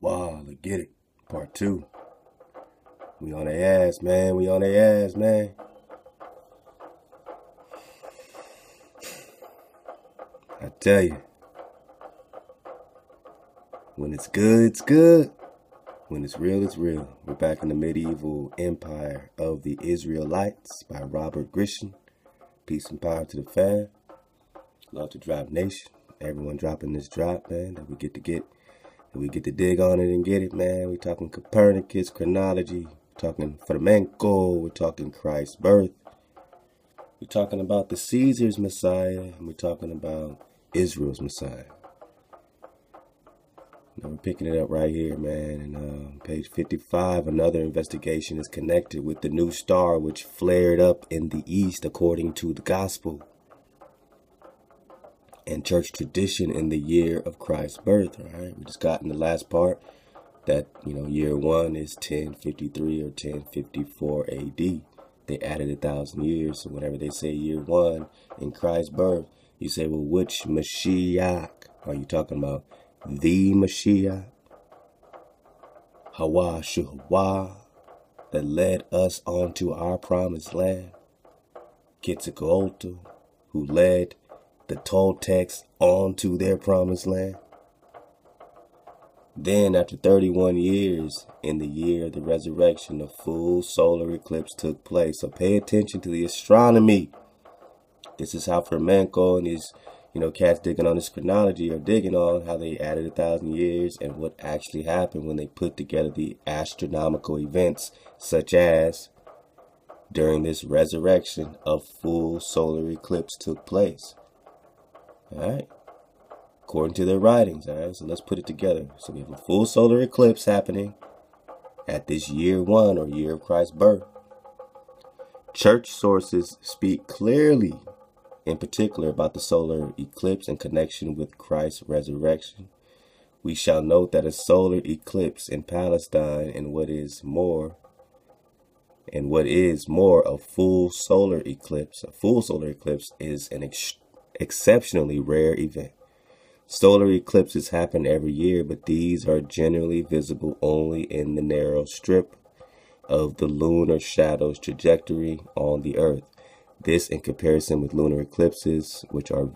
Wow, let's get it. Part two. We on their ass, man. We on their ass, man. I tell you, when it's good, it's good. When it's real, it's real. We're back in the medieval empire of the Israelites by Robert Grishin. Peace and power to the fam. Love to drop nation. Everyone dropping this drop, man, that we get to get we get to dig on it and get it, man. We talking Copernicus, chronology, talking Fomenko, we're talking Christ's birth. We're talking about the Caesar's Messiah, and we're talking about Israel's Messiah. Now we're picking it up right here, man. And uh, page 55, another investigation is connected with the new star which flared up in the east according to the gospel and church tradition in the year of Christ's birth. All right, we just got in the last part that you know year one is 1053 or 1054 AD. They added a thousand years, so whenever they say year one in Christ's birth, you say, well, which Mashiach are you talking about? The Mashiach, Hawa Shuhawa, that led us onto our promised land, Quetzalcoatl, who led the Toltecs onto their promised land. Then, after 31 years, in the year of the resurrection, a full solar eclipse took place. So pay attention to the astronomy. This is how Fomenko and these, you know, cats digging on this chronology are digging on how they added a thousand years and what actually happened when they put together the astronomical events, such as during this resurrection, a full solar eclipse took place. All right according to their writings. All right, so let's put it together. So we have a full solar eclipse happening at this year one or year of Christ's birth. Church sources speak clearly, in particular, about the solar eclipse in connection with Christ's resurrection. We shall note that a solar eclipse in Palestine and what is more and what is more a full solar eclipse, a full solar eclipse is an ex- exceptionally rare event. Solar eclipses happen every year, but these are generally visible only in the narrow strip of the lunar shadow's trajectory on the Earth. This in comparison with lunar eclipses, which are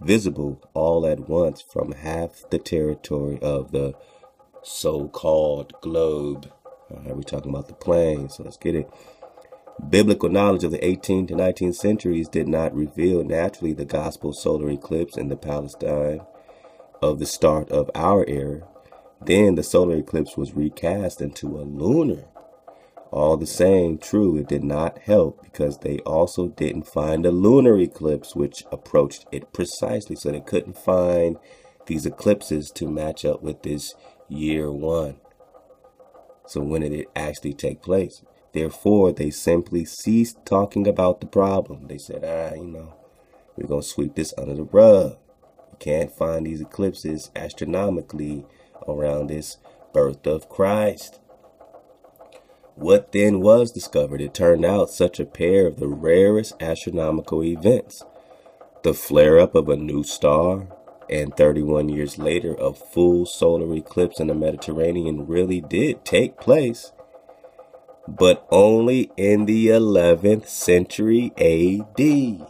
visible all at once from half the territory of the so-called globe. Right, we're talking about the plane, so let's get it. Biblical knowledge of the 18th to 19th centuries did not reveal naturally the gospel solar eclipse in the Palestine of the start of our era. Then the solar eclipse was recast into a lunar. All the same, true, it did not help because they also didn't find a lunar eclipse which approached it precisely. So they couldn't find these eclipses to match up with this year one. So when did it actually take place? Therefore, they simply ceased talking about the problem. They said, ah, you know, we're going to sweep this under the rug can't find these eclipses astronomically around this birth of Christ. What then was discovered? It turned out such a pair of the rarest astronomical events. The flare up of a new star, and 31 years later, a full solar eclipse in the Mediterranean really did take place, but only in the 11th century AD.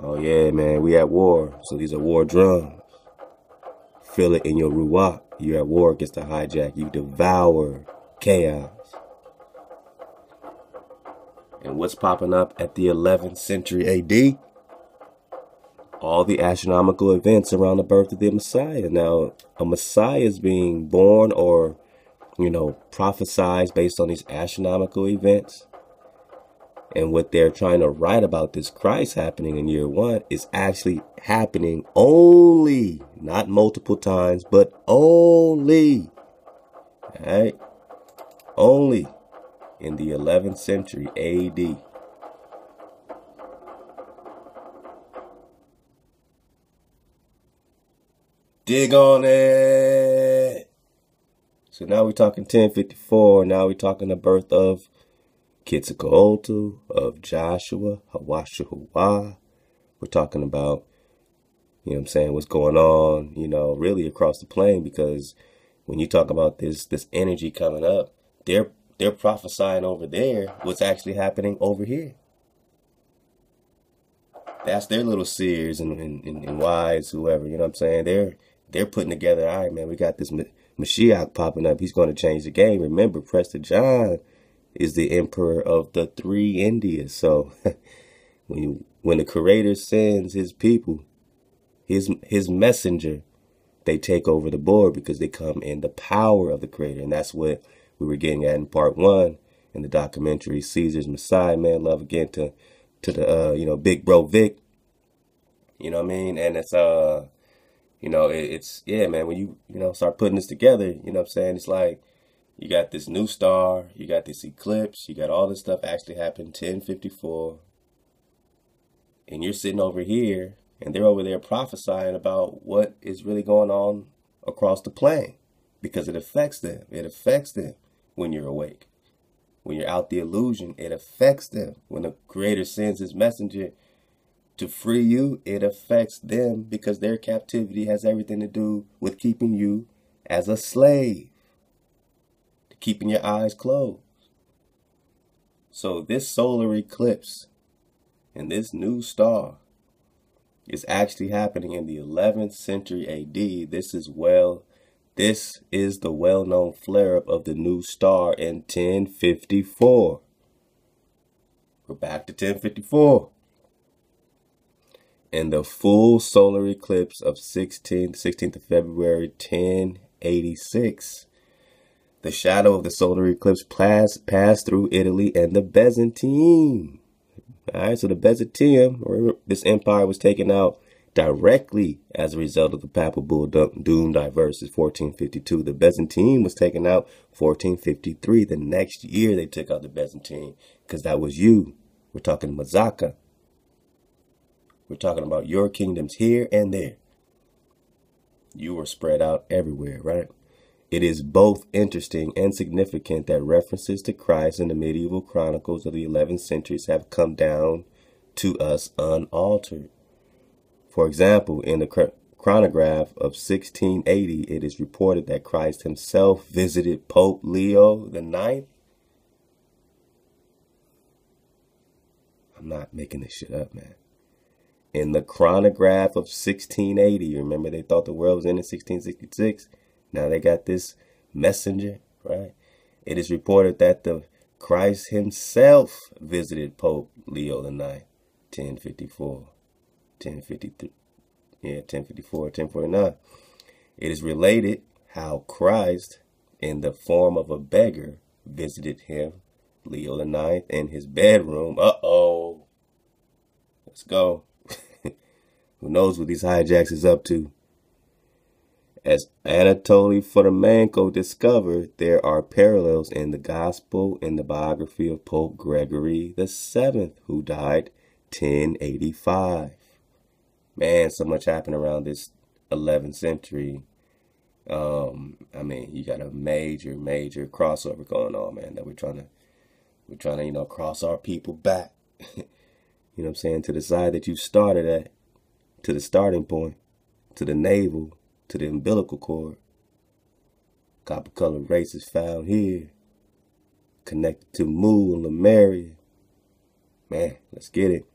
Oh yeah, man, we at war. So these are war drums. Feel it in your ruach. You're at war against the hijack. You devour chaos. And what's popping up at the 11th century AD? All the astronomical events around the birth of the Messiah. Now, a Messiah is being born or, you know, prophesied based on these astronomical events. And what they're trying to write about this Christ happening in year one is actually happening only, not multiple times, but only, right? Only in the 11th century AD. Dig on it. So now we're talking 1054. Now we're talking the birth of Quetzalcoatl, of Joshua, Hawashuhua. We're talking about, you know what I'm saying, what's going on, you know, really across the plane because when you talk about this this energy coming up, they're they're prophesying over there what's actually happening over here. That's their little seers and, and, and, wise, whoever, you know what I'm saying? They're they're putting together, all right, man, we got this Mashiach popping up. He's going to change the game. Remember, Prester John is the emperor of the three Indias. So when you, when the creator sends his people, his his messenger, they take over the board because they come in the power of the creator. And that's what we were getting at in part one in the documentary Caesar's Messiah. Man, love again to to the uh, you know, big bro Vic. You know what I mean? And it's uh you know, it, it's yeah, man, when you, you know, start putting this together, you know what I'm saying? It's like you got this new star, you got this eclipse, you got all this stuff actually happened 1054. And you're sitting over here and they're over there prophesying about what is really going on across the plane because it affects them. It affects them when you're awake. When you're out the illusion, it affects them. When the creator sends his messenger to free you, it affects them because their captivity has everything to do with keeping you as a slave keeping your eyes closed. So this solar eclipse and this new star is actually happening in the 11th century AD. This is well this is the well-known flare-up of the new star in 1054. We're back to 1054. And the full solar eclipse of 16th, 16th of February 1086 the shadow of the solar eclipse passed, passed through Italy and the Byzantine. All right, so the Byzantium, this empire was taken out directly as a result of the papal bull Dum Diversas 1452. The Byzantine was taken out 1453. The next year they took out the Byzantine because that was you. We're talking Mazaka. We're talking about your kingdoms here and there. You are spread out everywhere, right? It is both interesting and significant that references to Christ in the medieval chronicles of the 11th centuries have come down to us unaltered. For example, in the chronograph of 1680, it is reported that Christ himself visited Pope Leo the Ninth. I'm not making this shit up, man. In the chronograph of 1680, remember they thought the world was in 1666? Now they got this messenger, right? It is reported that the Christ himself visited Pope Leo Ninth, 1054, 1053, yeah, 1054, 1049. It is related how Christ, in the form of a beggar, visited him, Leo Ninth, in his bedroom. Uh-oh. Let's go. Who knows what these hijacks is up to? As Anatoly Fomenko discovered, there are parallels in the Gospel and the biography of Pope Gregory the Seventh, who died 1085. Man, so much happened around this 11th century. Um, I mean, you got a major, major crossover going on, man. That we're trying to, we're trying to, you know, cross our people back. you know what I'm saying? To the side that you started at, to the starting point, to the navel, to the umbilical cord. Copper colored race is found here. Connected to Mu and Lemuria. Man, let's get it.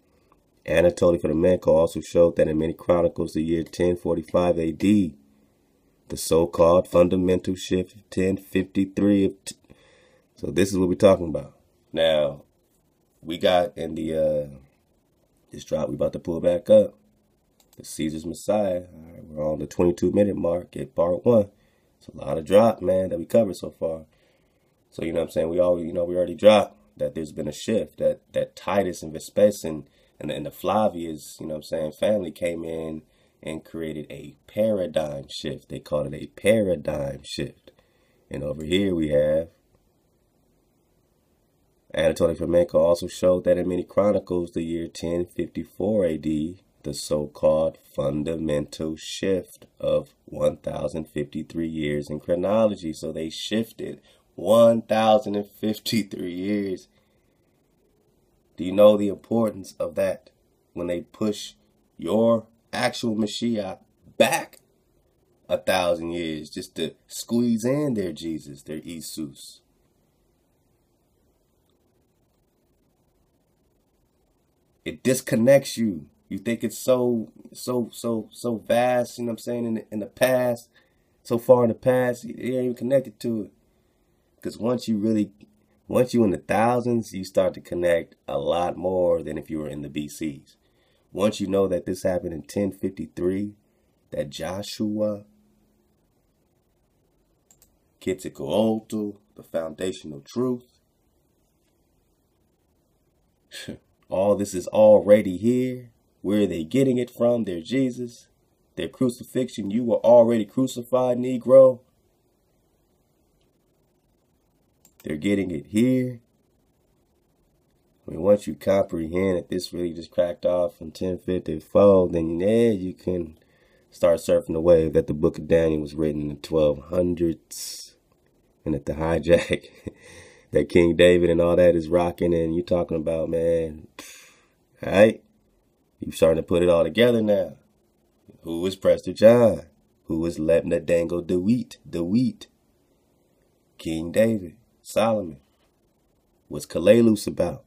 Anatoly Fomenko also showed that in many chronicles, the year 1045 AD, the so-called fundamental shift of 1053 of so this is what we're talking about. Now, we got in the uh this drop we about to pull back up the Caesar's Messiah. All right, we're on the 22 minute mark at part one. It's a lot of drop, man, that we covered so far. So, you know what I'm saying? We all, you know, we already dropped that there's been a shift, that that Titus and Vespasian and, and the Flavius, you know what I'm saying, family came in and created a paradigm shift. They called it a paradigm shift. And over here we have Anatoly Fomenko also showed that in many chronicles, the year 1054 AD the so-called fundamental shift of 1053 years in chronology. So they shifted 1053 years. Do you know the importance of that when they push your actual Mashiach back a thousand years just to squeeze in their Jesus, their Esus. It disconnects you. You think it's so, so, so, so vast, you know what I'm saying, in the, in the past, so far in the past, you ain't even connected to it. Because once you really, once you in the thousands, you start to connect a lot more than if you were in the BCs. Once you know that this happened in 1053, that Joshua Quetzalcoatl, the foundational truth. All this is already here. Where are they getting it from? Their Jesus, their crucifixion. You were already crucified, Negro. They're getting it here. I mean, once you comprehend that this really just cracked off in 1054, then yeah, you can start surfing the wave that the book of Daniel was written in the 1200s and that the hijack that King David and all that is rocking and you're talking about, man, all right? You starting to put it all together now. Who is Prester John? Who is Lebna Dengel Dawit? Dawit. King David. Solomon. What's Kalalus about?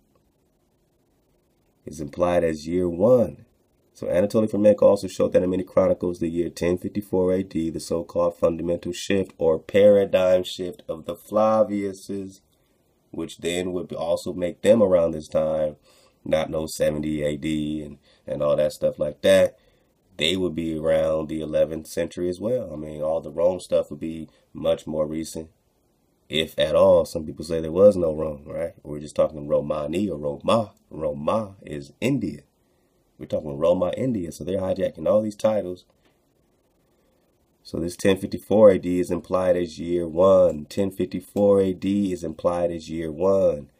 Is implied as year one. So Anatoly Fomenko also showed that in many chronicles the year 1054 AD, the so-called fundamental shift or paradigm shift of the Flaviuses, which then would also make them around this time, not no 70 AD and, and all that stuff like that. They would be around the 11th century as well. I mean, all the Rome stuff would be much more recent, if at all. Some people say there was no Rome, right? We're just talking Romani or Roma. Roma is India. We're talking Roma, India. So they're hijacking all these titles. So this 1054 AD is implied as year one. 1054 AD is implied as year one.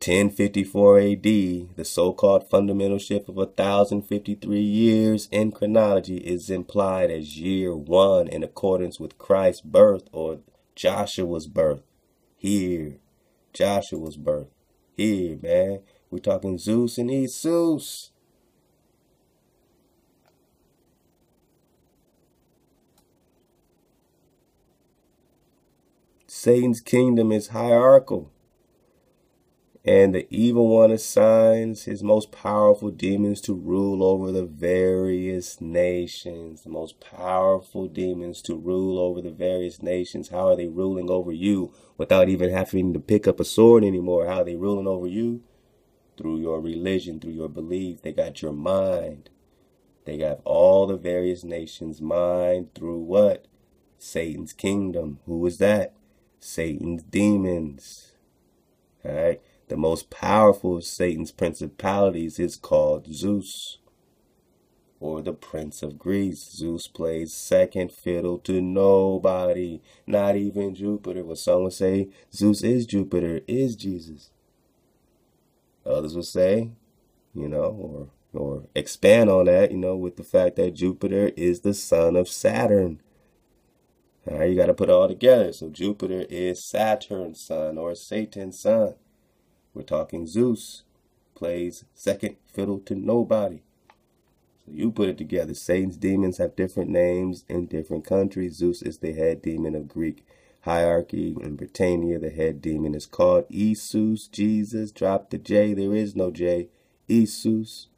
1054 AD, the so-called fundamental shift of 1053 years in chronology is implied as year one in accordance with Christ's birth or Joshua's birth. Here, Joshua's birth. Here, man. We're talking Zeus and Esus. Satan's kingdom is hierarchical. And the evil one assigns his most powerful demons to rule over the various nations. The most powerful demons to rule over the various nations. How are they ruling over you without even having to pick up a sword anymore? How are they ruling over you? Through your religion, through your belief. They got your mind. They got all the various nations' mind through what? Satan's kingdom. Who is that? Satan's demons. Alright? The most powerful of Satan's principalities is called Zeus. Or the Prince of Greece. Zeus plays second fiddle to nobody. Not even Jupiter. Would say, Zeus is Jupiter, is Jesus. Others would say, you know, or or expand on that, you know, with the fact that Jupiter is the son of Saturn. All right, you got to put it all together. So Jupiter is Saturn's son or Satan's son. We're talking Zeus plays second fiddle to nobody. So you put it together. Satan's demons have different names in different countries. Zeus is the head demon of Greek hierarchy. In Britannia, the head demon is called Esus. Jesus, drop the J. There is no J. Esus.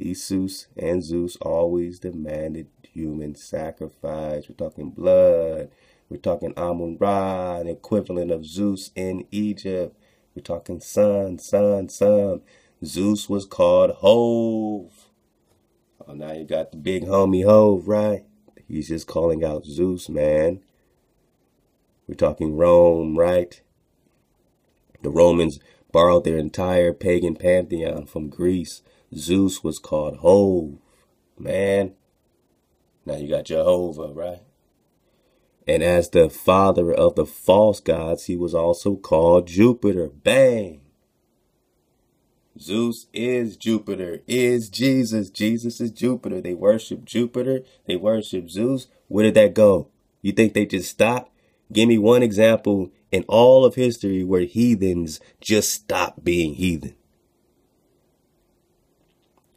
Esus and Zeus always demanded human sacrifice. We're talking blood. We're talking Amun Ra, an equivalent of Zeus in Egypt. We're talking sun, sun, sun. Zeus was called Hove. Oh, now you got the big homie Hove, right? He's just calling out Zeus, man. We're talking Rome, right? The Romans borrowed their entire pagan pantheon from Greece. Zeus was called Hove, man. Now you got Jehovah, right? And as the father of the false gods, he was also called Jupiter. Bang! Zeus is Jupiter, is Jesus. Jesus is Jupiter. They worship Jupiter. They worship Zeus. Where did that go? You think they just stopped? Give me one example in all of history where heathens just stopped being heathen.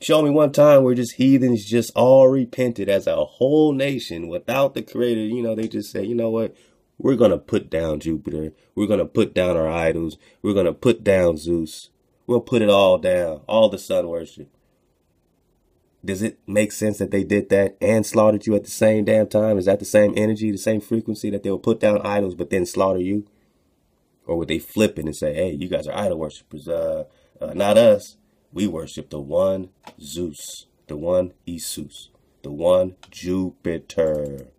Show me one time where just heathens just all repented as a whole nation without the creator. You know, they just say, you know what? We're going to put down Jupiter. We're going to put down our idols. We're going to put down Zeus. We'll put it all down, all the sun worship. Does it make sense that they did that and slaughtered you at the same damn time? Is that the same energy, the same frequency that they will put down idols but then slaughter you? Or would they flip it and say, hey, you guys are idol worshippers, uh, uh, not us. We worship the one Zeus, the one Esus, the one Jupiter,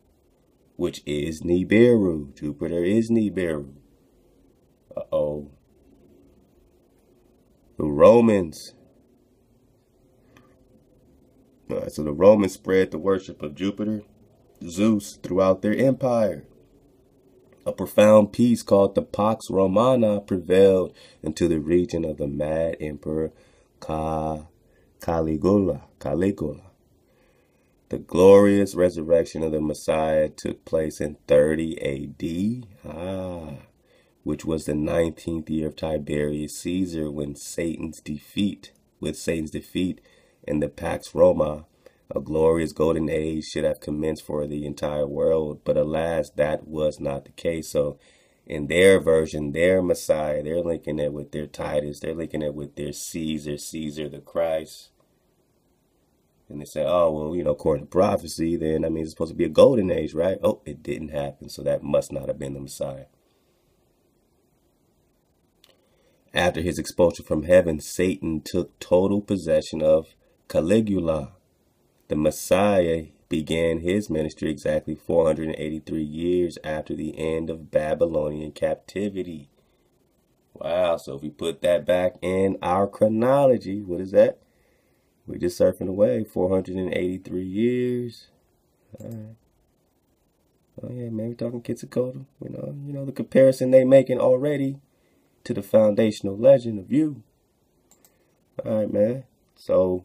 which is Nibiru. Jupiter is Nibiru. Uh oh. The Romans. Uh, so the Romans spread the worship of Jupiter, Zeus, throughout their empire. A profound peace called the Pax Romana prevailed into the region of the mad emperor Ca- Caligula. Caligula. The glorious resurrection of the Messiah took place in 30 AD, ah, which was the 19th year of Tiberius Caesar when Satan's defeat, with Satan's defeat in the Pax Roma, a glorious golden age should have commenced for the entire world, but alas, that was not the case. So in their version, their Messiah, they're linking it with their Titus, they're linking it with their Caesar, Caesar the Christ. And they say, oh, well, you know, according to prophecy, then I mean, it's supposed to be a golden age, right? Oh, it didn't happen. So that must not have been the Messiah. After his expulsion from heaven, Satan took total possession of Caligula. The Messiah began his ministry exactly 483 years after the end of Babylonian captivity. Wow, so if we put that back in our chronology, what is that? We're just surfing away 483 years. All right. Oh yeah, man, we're talking Quetzalcoatl. You know, you know the comparison they making already to the foundational legend of you. All right, man. So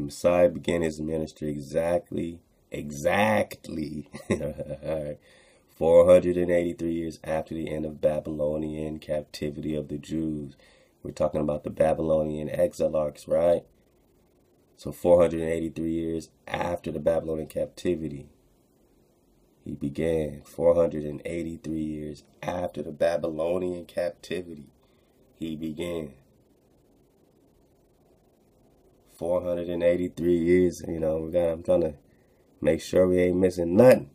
The Messiah began his ministry exactly, exactly 483 years after the end of Babylonian captivity of the Jews. We're talking about the Babylonian exilarchs, right? So 483 years after the Babylonian captivity, he began. 483 years after the Babylonian captivity, he began. 483 years. You know, we got. I'm trying to make sure we ain't missing nothing.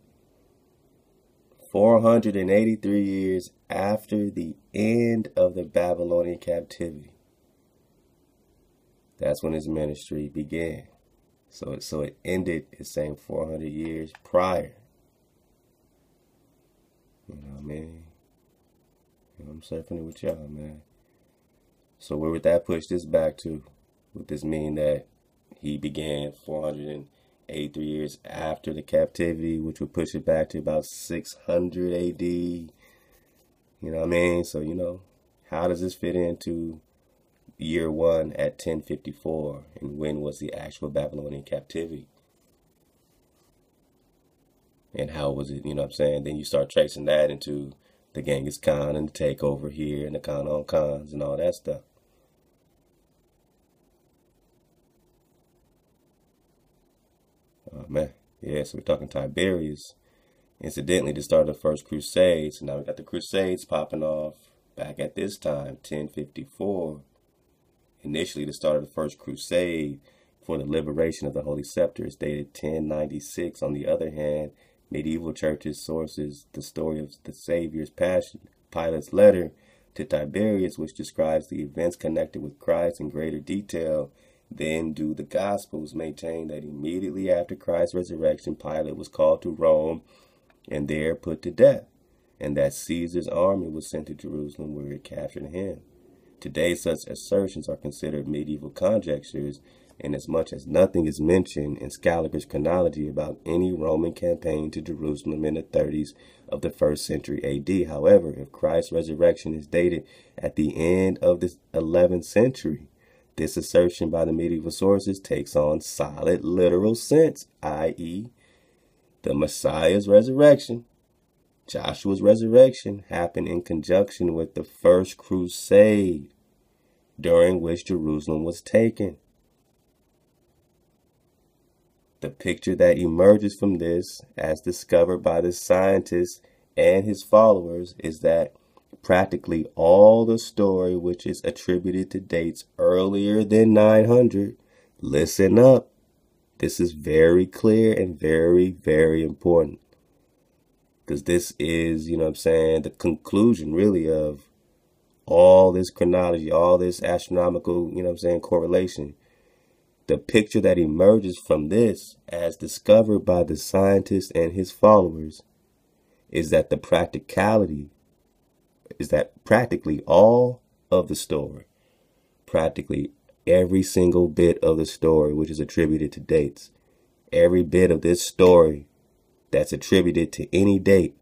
483 years after the end of the Babylonian captivity. That's when his ministry began. So it, so it ended, the same 400 years prior. You know what I mean? You know, I'm surfing it with y'all, man. So where would that push this back to? Would this mean that he began 483 years after the captivity, which would push it back to about 600 AD? You know what I mean? So, you know, how does this fit into year one at 1054? And when was the actual Babylonian captivity? And how was it, you know what I'm saying? Then you start tracing that into the Genghis Khan and the takeover here and the Khan on Khans and all that stuff. Oh man, yeah. So we're talking Tiberius. Incidentally, the start the first crusade. So now we got the crusades popping off back at this time, 1054. Initially, the start of the first crusade for the liberation of the Holy Sepulchre is dated 1096. On the other hand, medieval churches sources the story of the Savior's passion, Pilate's letter to Tiberius, which describes the events connected with Christ in greater detail then do the Gospels maintain that immediately after Christ's resurrection, Pilate was called to Rome and there put to death, and that Caesar's army was sent to Jerusalem where it captured him. Today, such assertions are considered medieval conjectures, inasmuch as nothing is mentioned in Scaliger's chronology about any Roman campaign to Jerusalem in the 30s of the first century AD. However, if Christ's resurrection is dated at the end of the 11th century, this assertion by the medieval sources takes on solid literal sense, i.e., the Messiah's resurrection Joshua's resurrection happened in conjunction with the first crusade, during which Jerusalem was taken. The picture that emerges from this, as discovered by the scientist and his followers, is that practically all the story which is attributed to dates earlier than 900, listen up, this is very clear and very, very important. Because this is, you know what I'm saying, the conclusion really of all this chronology, all this astronomical, you know what I'm saying, correlation. The picture that emerges from this, as discovered by the scientist and his followers, is that the practicality is that practically all of the story, practically every single bit of the story, which is attributed to dates, every bit of this story that's attributed to any date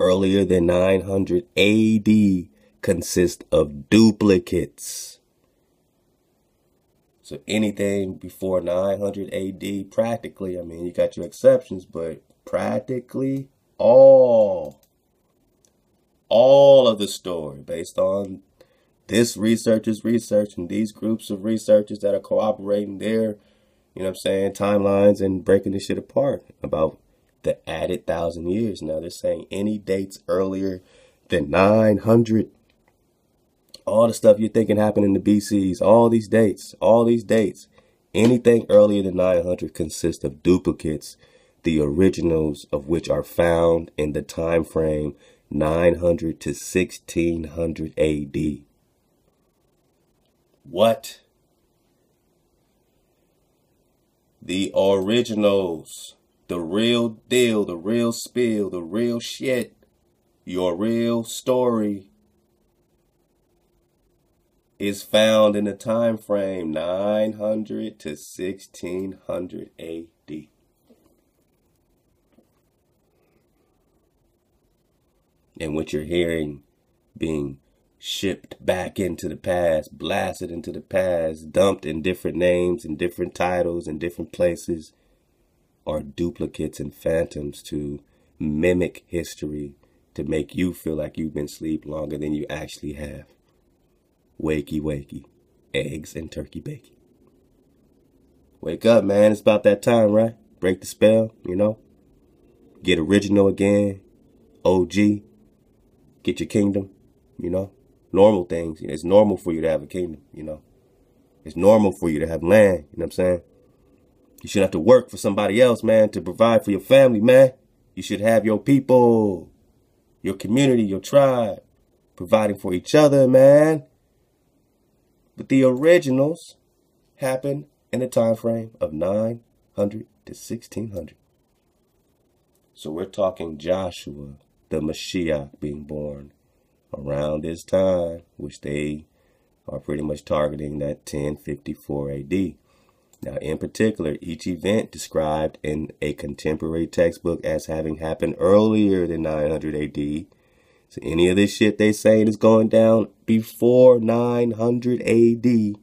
earlier than 900 AD consists of duplicates. So anything before 900 AD, practically, I mean, you got your exceptions, but practically all, all of the story based on this researcher's research and these groups of researchers that are cooperating their, you know what I'm saying, timelines and breaking this shit apart about the added thousand years. Now they're saying any dates earlier than 900. All the stuff you're thinking happened in the BCs, all these dates, all these dates, anything earlier than 900 consists of duplicates, the originals of which are found in the time frame 900 to 1600 AD. What? The originals the real deal, the real spill, the real shit, your real story is found in the time frame 900 to 1600 AD. And what you're hearing being shipped back into the past, blasted into the past, dumped in different names and different titles and different places are duplicates and phantoms to mimic history to make you feel like you've been asleep longer than you actually have. Wakey, wakey. Eggs and turkey bacon. Wake up, man. It's about that time, right? Break the spell, you know? Get original again. OG. Get your kingdom, you know? Normal things. It's normal for you to have a kingdom, you know? It's normal for you to have land, you know what I'm saying? You should have to work for somebody else, man, to provide for your family, man. You should have your people, your community, your tribe, providing for each other, man. But the originals happened in the time frame of 900 to 1600. So we're talking Joshua, the Mashiach, being born around this time, which they are pretty much targeting that 1054 AD. Now, in particular, each event described in a contemporary textbook as having happened earlier than 900 AD. So any of this shit they saying is going down before 900 AD.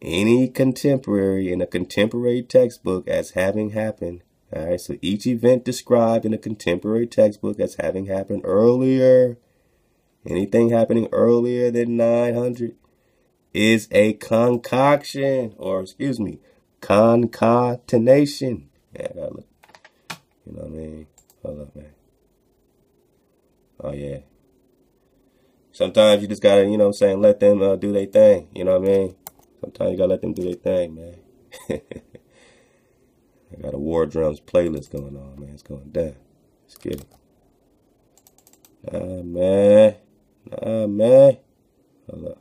Any contemporary in a contemporary textbook as having happened. All right, so each event described in a contemporary textbook as having happened earlier. Anything happening earlier than 900 is a concoction, or excuse me, concatenation. Yeah, I look. You know what I mean? Hold up, man. Oh yeah. Sometimes you just gotta, you know what I'm saying, let them uh, do their thing. You know what I mean? Sometimes you gotta let them do their thing, man. I got a War Drums playlist going on, man. It's going down. Let's get it. Nah, man. Nah, man. Hold up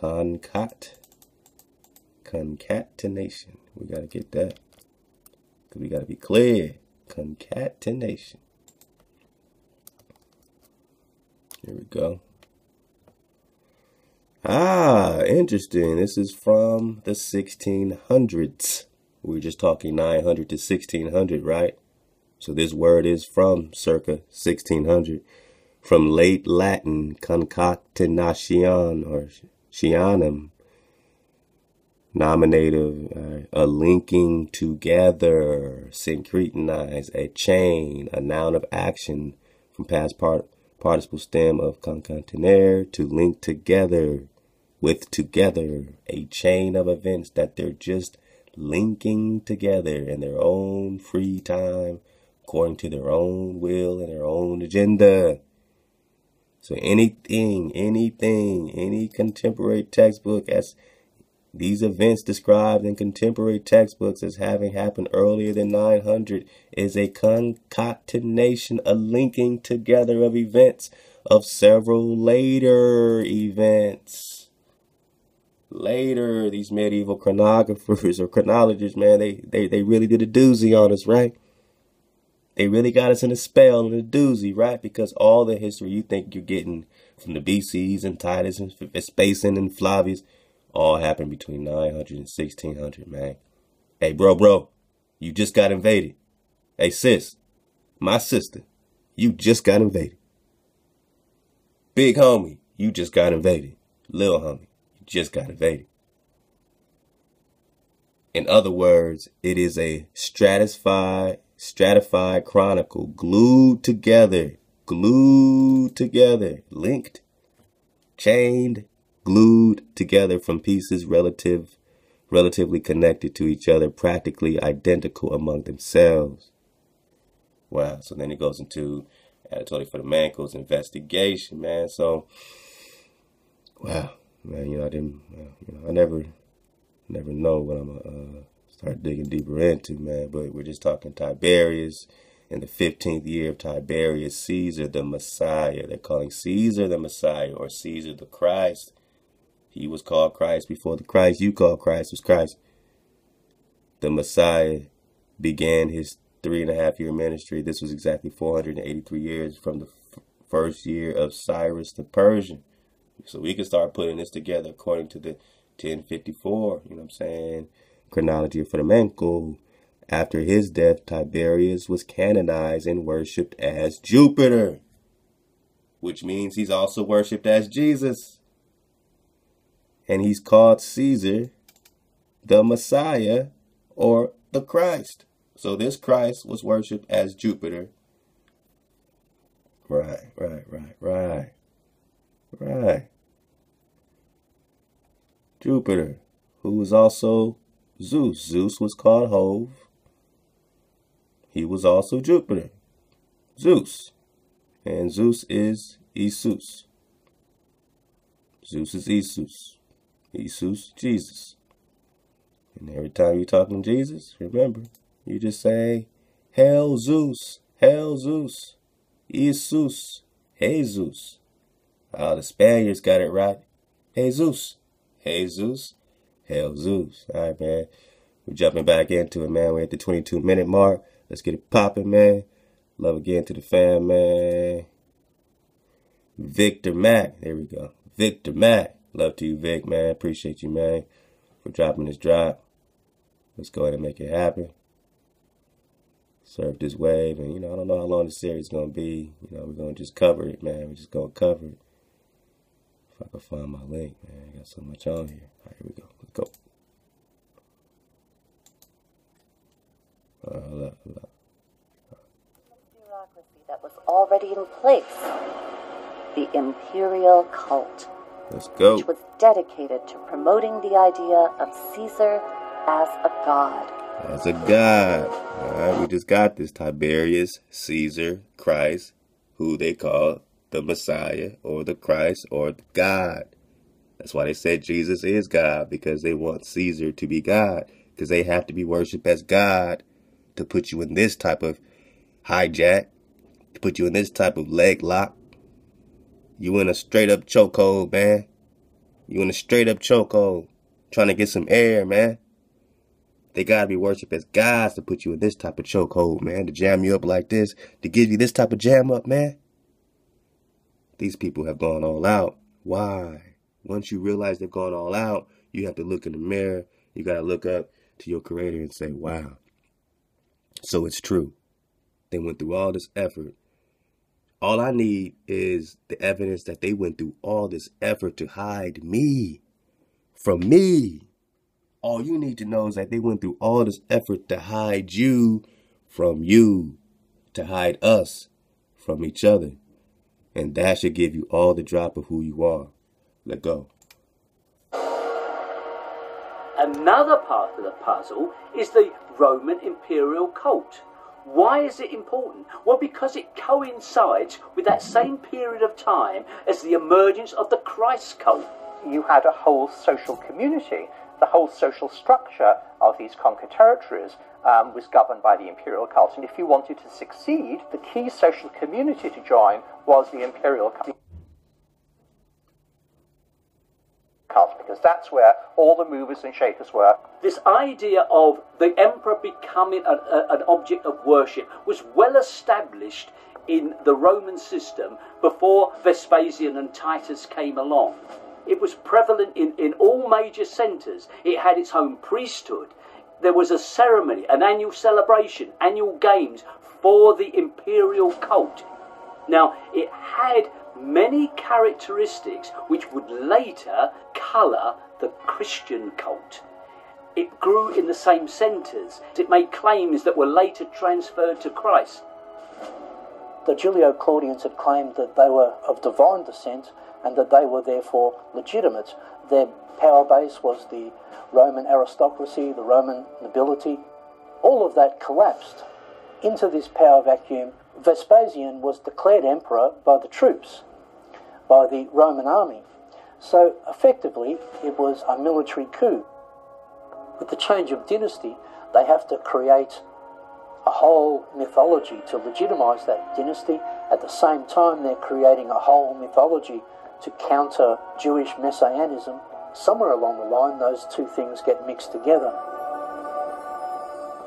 concat concatenation. We got to get that. Cause we got to be clear. Concatenation. Here we go. Ah, interesting. This is from the 1600s. We are just talking 900 to 1600, right? So this word is from circa 1600. From late Latin, concatenation or Shianum, nominative, uh, a linking together, synchretize, a chain, a noun of action from past part, participle stem of concatenare to link together with together, a chain of events that they're just linking together in their own free time, according to their own will and their own agenda. So anything, anything, any contemporary textbook as these events described in contemporary textbooks as having happened earlier than 900 is a concatenation, a linking together of events of several later events. Later, these medieval chronographers or chronologists, man, they, they, they really did a doozy on us, right? They really got us in a spell and a doozy, right? Because all the history you think you're getting from the BCs and Titus and Vespasian and Flavius, all happened between 900 and 1600, man. Hey, bro, bro, you just got invaded. Hey, sis, my sister, you just got invaded. Big homie, you just got invaded. Little homie, just got invaded. In other words, it is a stratified, stratified chronicle glued together, glued together, linked, chained, glued together from pieces relative, relatively connected to each other, practically identical among themselves. Wow. So then it goes into Anatoly Fomenko's investigation, man. So, wow, man, you know, I didn't, you know, I never, never know what I'm gonna uh, start digging deeper into, man. But we're just talking Tiberius in the 15th year of Tiberius, Caesar the Messiah. They're calling Caesar the Messiah or Caesar the Christ. He was called Christ before the Christ you call Christ was Christ. The Messiah began his three and a half year ministry. This was exactly 483 years from the f- first year of Cyrus the Persian. So we can start putting this together according to the 1054, you know what I'm saying? Chronology of Fomenko. After his death, Tiberius was canonized and worshipped as Jupiter, which means he's also worshipped as Jesus and he's called Caesar the Messiah or the Christ. So this Christ was worshipped as Jupiter. Right, right, right, right, right. Jupiter, who was also Zeus. Zeus was called Hove. He was also Jupiter, Zeus. And Zeus is Esus. Zeus is Esus. Jesus, Jesus. And every time you're talking Jesus, remember, you just say, Hail Zeus, Hail Zeus, Jesus, Jesus. All the Spaniards got it right. Jesus, Jesus, Hail Zeus. All right, man. We're jumping back into it, man. We're at the 22 minute mark. Let's get it popping, man. Love again to the fam, man. Victor Mack. There we go. Victor Mack. Love to you, Vic, man. Appreciate you, man, for dropping this drop. Let's go ahead and make it happen. Surf this wave, and you know, I don't know how long the series is gonna be. You know, we're gonna just cover it, man. We're just gonna cover it. If I can find my link, man, I got so much on here. All right, here we go. Let's go. Uh, hold up, hold up. Bureaucracy that was already in place. The imperial cult. Let's go. Which was dedicated to promoting the idea of Caesar as a god. As a god. All right, we just got this. Tiberius, Caesar, Christ, who they call the Messiah or the Christ or God. That's why they said Jesus is God because they want Caesar to be God because they have to be worshipped as God to put you in this type of hijack, to put you in this type of leg lock, you in a straight up chokehold, man. You in a straight up chokehold. Trying to get some air, man. They gotta be worshipped as gods to put you in this type of chokehold, man. To jam you up like this. To give you this type of jam up, man. These people have gone all out. Why? Once you realize they've gone all out, you have to look in the mirror. You gotta look up to your creator and say, wow. So it's true. They went through all this effort all I need is the evidence that they went through all this effort to hide me from me. All you need to know is that they went through all this effort to hide you from you, to hide us from each other. And that should give you all the drop of who you are. Let go. Another part of the puzzle is the Roman imperial cult. Why is it important? Well, because it coincides with that same period of time as the emergence of the Christ cult. You had a whole social community. The whole social structure of these conquered territories um, was governed by the imperial cult. And if you wanted to succeed, the key social community to join was the imperial cult. because that's where all the movers and shakers were. This idea of the emperor becoming an, a, an object of worship was well established in the Roman system before Vespasian and Titus came along. It was prevalent in, in all major centres. It had its own priesthood. There was a ceremony, an annual celebration, annual games for the imperial cult. Now, it had many characteristics which would later colour the Christian cult. It grew in the same centres. It made claims that were later transferred to Christ. The Julio Claudians had claimed that they were of divine descent and that they were therefore legitimate. Their power base was the Roman aristocracy, the Roman nobility. All of that collapsed into this power vacuum. Vespasian was declared emperor by the troops by the Roman army. So effectively, it was a military coup. With the change of dynasty, they have to create a whole mythology to legitimize that dynasty. At the same time, they're creating a whole mythology to counter Jewish messianism. Somewhere along the line, those two things get mixed together.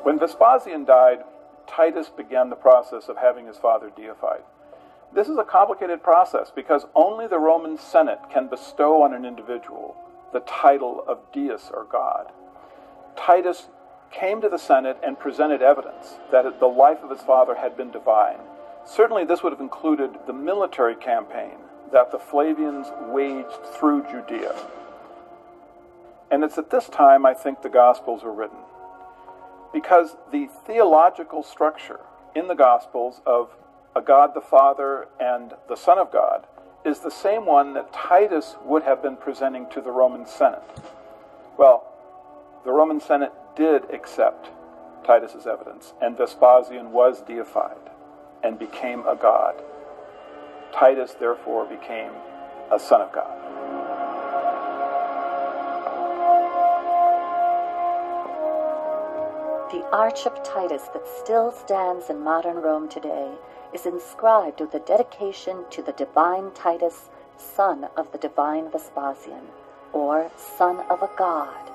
When Vespasian died, Titus began the process of having his father deified. This is a complicated process because only the Roman Senate can bestow on an individual the title of deus or God. Titus came to the Senate and presented evidence that the life of his father had been divine. Certainly, this would have included the military campaign that the Flavians waged through Judea. And it's at this time I think the Gospels were written. Because the theological structure in the Gospels of a God the Father and the Son of God, is the same one that Titus would have been presenting to the Roman Senate. Well, the Roman Senate did accept Titus's evidence, and Vespasian was deified and became a god. Titus, therefore, became a son of God. The Arch of Titus that still stands in modern Rome today is inscribed with a dedication to the divine Titus, son of the divine Vespasian, or son of a god.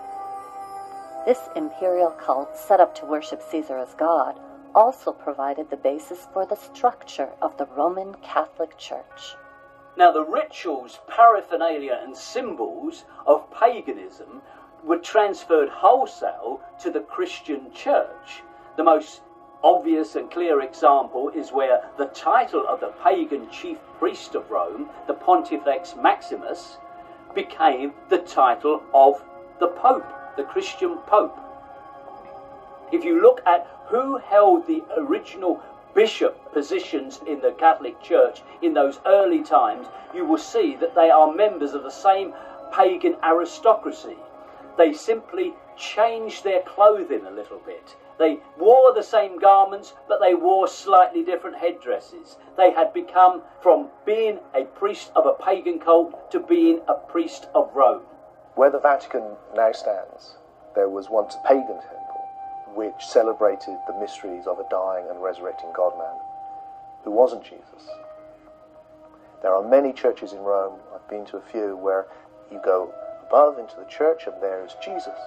This imperial cult, set up to worship Caesar as god, also provided the basis for the structure of the Roman Catholic Church. Now, the rituals, paraphernalia, and symbols of paganism were transferred wholesale to the Christian church. The most obvious and clear example is where the title of the pagan chief priest of Rome, the Pontifex Maximus, became the title of the Pope, the Christian Pope. If you look at who held the original bishop positions in the Catholic Church in those early times, you will see that they are members of the same pagan aristocracy. They simply changed their clothing a little bit. They wore the same garments, but they wore slightly different headdresses. They had become from being a priest of a pagan cult to being a priest of Rome. Where the Vatican now stands, there was once a pagan which celebrated the mysteries of a dying and resurrecting God man who wasn't Jesus. There are many churches in Rome, I've been to a few, where you go above into the church and there is Jesus,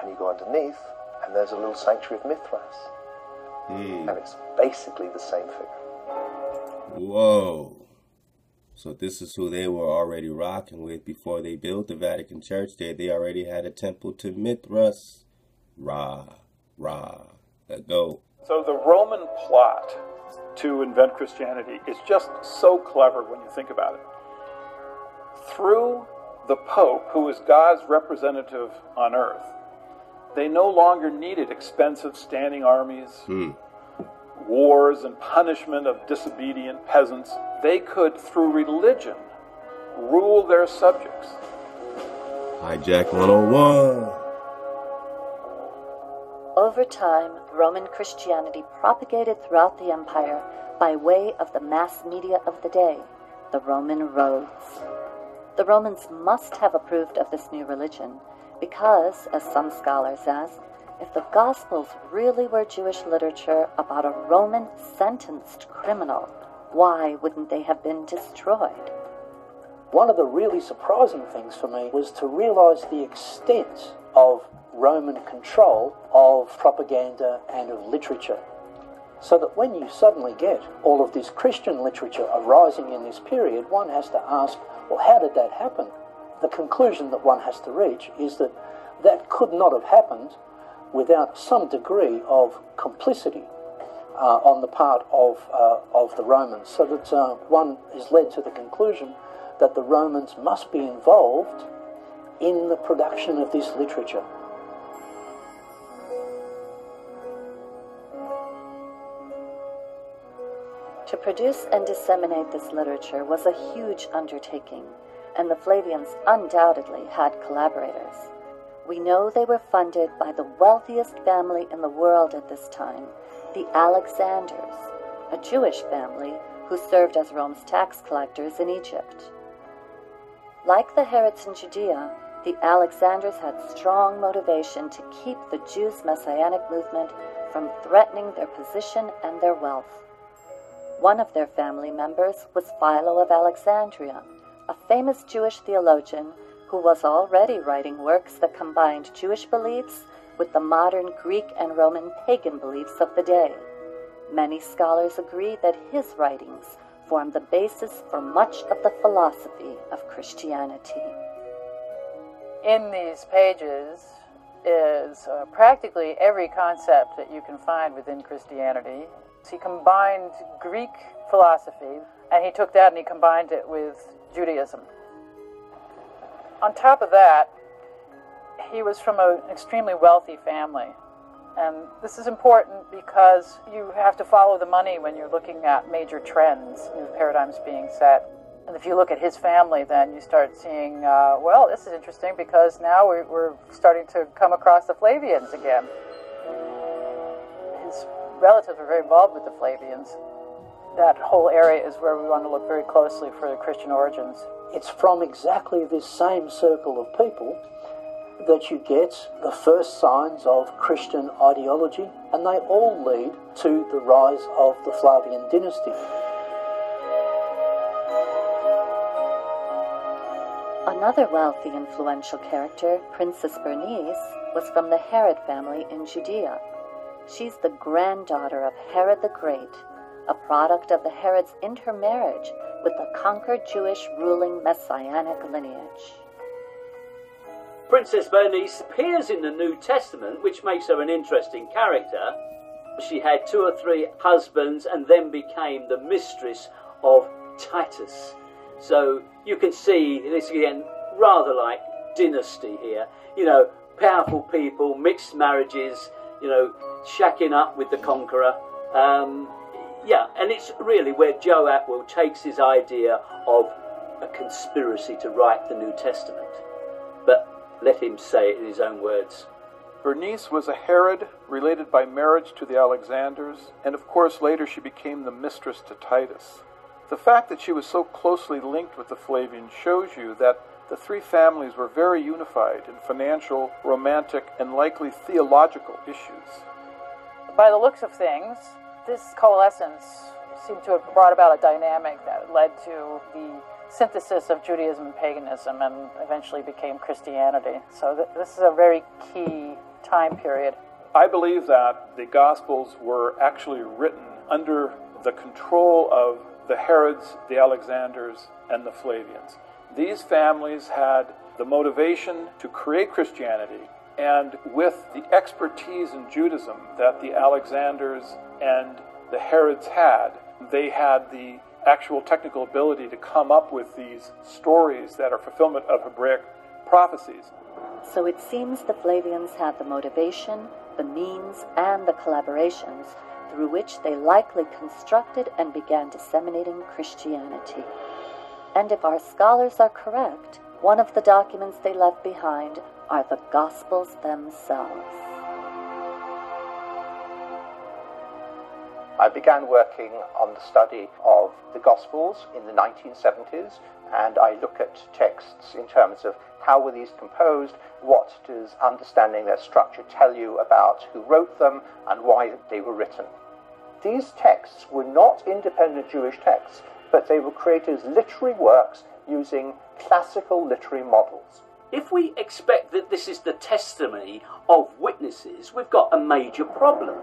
and you go underneath and there's a little sanctuary of Mithras. Mm. And it's basically the same figure. Whoa. So this is who they were already rocking with before they built the Vatican Church there. They already had a temple to Mithras. Ra, Ra. Let go. So the Roman plot to invent Christianity is just so clever when you think about it. Through the Pope, who is God's representative on earth, They no longer needed expensive standing armies, Hmm. wars, and punishment of disobedient peasants. They could, through religion, rule their subjects. Hijack 101. Over time, Roman Christianity propagated throughout the empire by way of the mass media of the day, the Roman roads. The Romans must have approved of this new religion because, as some scholars ask, if the Gospels really were Jewish literature about a Roman sentenced criminal, why wouldn't they have been destroyed? One of the really surprising things for me was to realize the extent of Roman control of propaganda and of literature. So that when you suddenly get all of this Christian literature arising in this period, one has to ask, well, how did that happen? The conclusion that one has to reach is that that could not have happened without some degree of complicity uh, on the part of, uh, of the Romans. So that uh, one is led to the conclusion that the Romans must be involved in the production of this literature. To produce and disseminate this literature was a huge undertaking, and the Flavians undoubtedly had collaborators. We know they were funded by the wealthiest family in the world at this time, the Alexanders, a Jewish family who served as Rome's tax collectors in Egypt. Like the Herods in Judea, the Alexanders had strong motivation to keep the Jews' messianic movement from threatening their position and their wealth. One of their family members was Philo of Alexandria, a famous Jewish theologian who was already writing works that combined Jewish beliefs with the modern Greek and Roman pagan beliefs of the day. Many scholars agree that his writings form the basis for much of the philosophy of Christianity. In these pages is uh, practically every concept that you can find within Christianity. He combined Greek philosophy and he took that and he combined it with Judaism. On top of that, he was from an extremely wealthy family. And this is important because you have to follow the money when you're looking at major trends, new paradigms being set. And if you look at his family, then you start seeing, uh, well, this is interesting because now we're, starting to come across the Flavians again. His relatives were very involved with the Flavians. That whole area is where we want to look very closely for the Christian origins. It's from exactly this same circle of people that you get the first signs of Christian ideology, and they all lead to the rise of the Flavian dynasty. Another wealthy, influential character, Princess Bernice, was from the Herod family in Judea. She's the granddaughter of Herod the Great, a product of the Herod's intermarriage with the conquered Jewish ruling messianic lineage. Princess Bernice appears in the New Testament, which makes her an interesting character. She had two or three husbands and then became the mistress of Titus. So you can see this again, rather like dynasty here. You know, powerful people, mixed marriages, you know, shacking up with the conqueror. Um, yeah, and it's really where Joe Atwill takes his idea of a conspiracy to write the New Testament. But let him say it in his own words. Bernice was a Herod related by marriage to the Alexanders, and of course later she became the mistress to Titus. The fact that she was so closely linked with the Flavians shows you that the three families were very unified in financial, romantic, and likely theological issues. By the looks of things, this coalescence seemed to have brought about a dynamic that led to the synthesis of Judaism and paganism and eventually became Christianity. So th- this is a very key time period. I believe that the Gospels were actually written under the control of the Herods, the Alexanders, and the Flavians. These families had the motivation to create Christianity, and with the expertise in Judaism that the Alexanders and the Herods had, they had the actual technical ability to come up with these stories that are fulfillment of Hebraic prophecies. So it seems the Flavians had the motivation, the means, and the collaborations through which they likely constructed and began disseminating Christianity. And if our scholars are correct, one of the documents they left behind are the Gospels themselves. I began working on the study of the Gospels in the 1970s, and I look at texts in terms of how were these composed, what does understanding their structure tell you about who wrote them, and why they were written. These texts were not independent Jewish texts, but they were created as literary works using classical literary models. If we expect that this is the testimony of witnesses, we've got a major problem.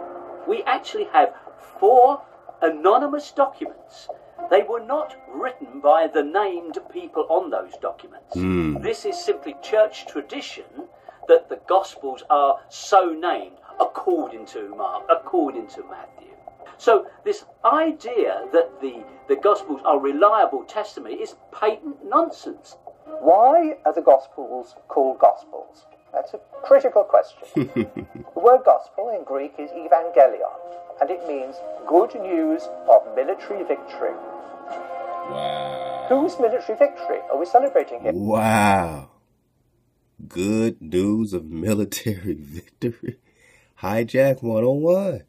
We actually have four anonymous documents. They were not written by the named people on those documents. Mm. This is simply church tradition that the Gospels are so named according to Mark, according to Matthew. So this idea that the, the Gospels are reliable testimony is patent nonsense. Why are the Gospels called Gospels? That's a critical question. the word gospel in Greek is evangelion, and it means good news of military victory. Wow. Whose military victory are we celebrating here? Wow. Good news of military victory. Hijack 101.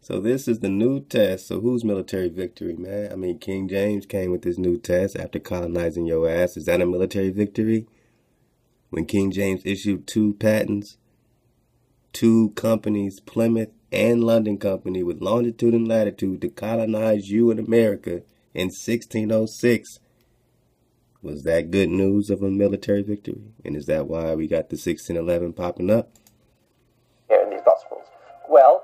So this is the new test. So whose military victory, man? I mean, King James came with this new test after colonizing your ass. Is that a military victory? When King James issued two patents, two companies, Plymouth and London Company, with longitude and latitude to colonize you in America in 1606. Was that good news of a military victory? And is that why we got the 1611 popping up? Here in these Gospels. Well,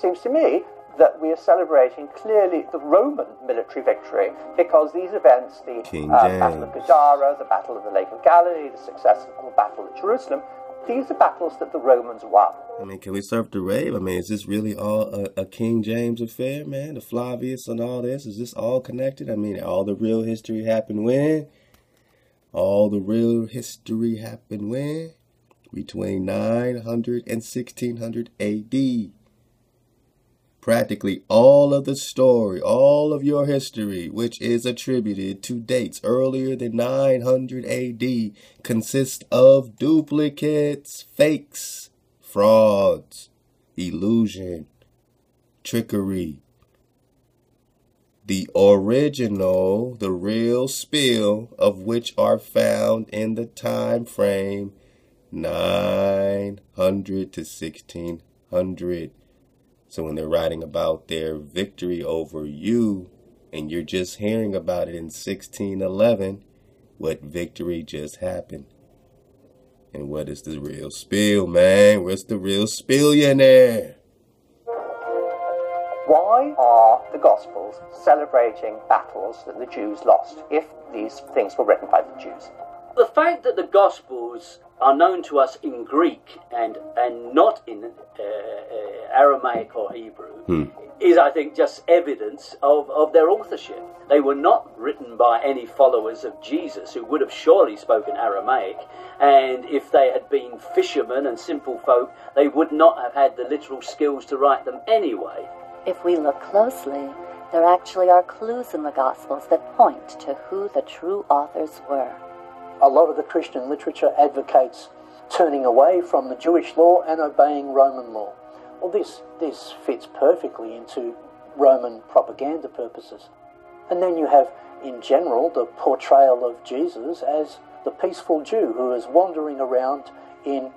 seems to me that we are celebrating clearly the Roman military victory because these events, the uh, Battle of Gadara, the Battle of the Lake of Galilee, the successful Battle of Jerusalem, these are battles that the Romans won. I mean, can we surf the rave? I mean, is this really all a, a King James affair, man? The Flavius and all this? Is this all connected? I mean, all the real history happened when? All the real history happened when? Between 900 and 1600 AD. Practically all of the story, all of your history, which is attributed to dates earlier than 900 AD, consists of duplicates, fakes, frauds, illusion, trickery. The original, the real spill of which are found in the time frame 900 to 1600. So when they're writing about their victory over you and you're just hearing about it in 1611, what victory just happened? And what is the real spill, man? What's the real spillionaire? Why are the Gospels celebrating battles that the Jews lost if these things were written by the Jews? The fact that the Gospels are known to us in Greek and, and not in uh, uh, Aramaic or Hebrew is, I think, just evidence of, of their authorship. They were not written by any followers of Jesus who would have surely spoken Aramaic, and if they had been fishermen and simple folk, they would not have had the literal skills to write them anyway. If we look closely, there actually are clues in the Gospels that point to who the true authors were. A lot of the Christian literature advocates turning away from the Jewish law and obeying Roman law. Well, this, this fits perfectly into Roman propaganda purposes. And then you have, in general, the portrayal of Jesus as the peaceful Jew who is wandering around in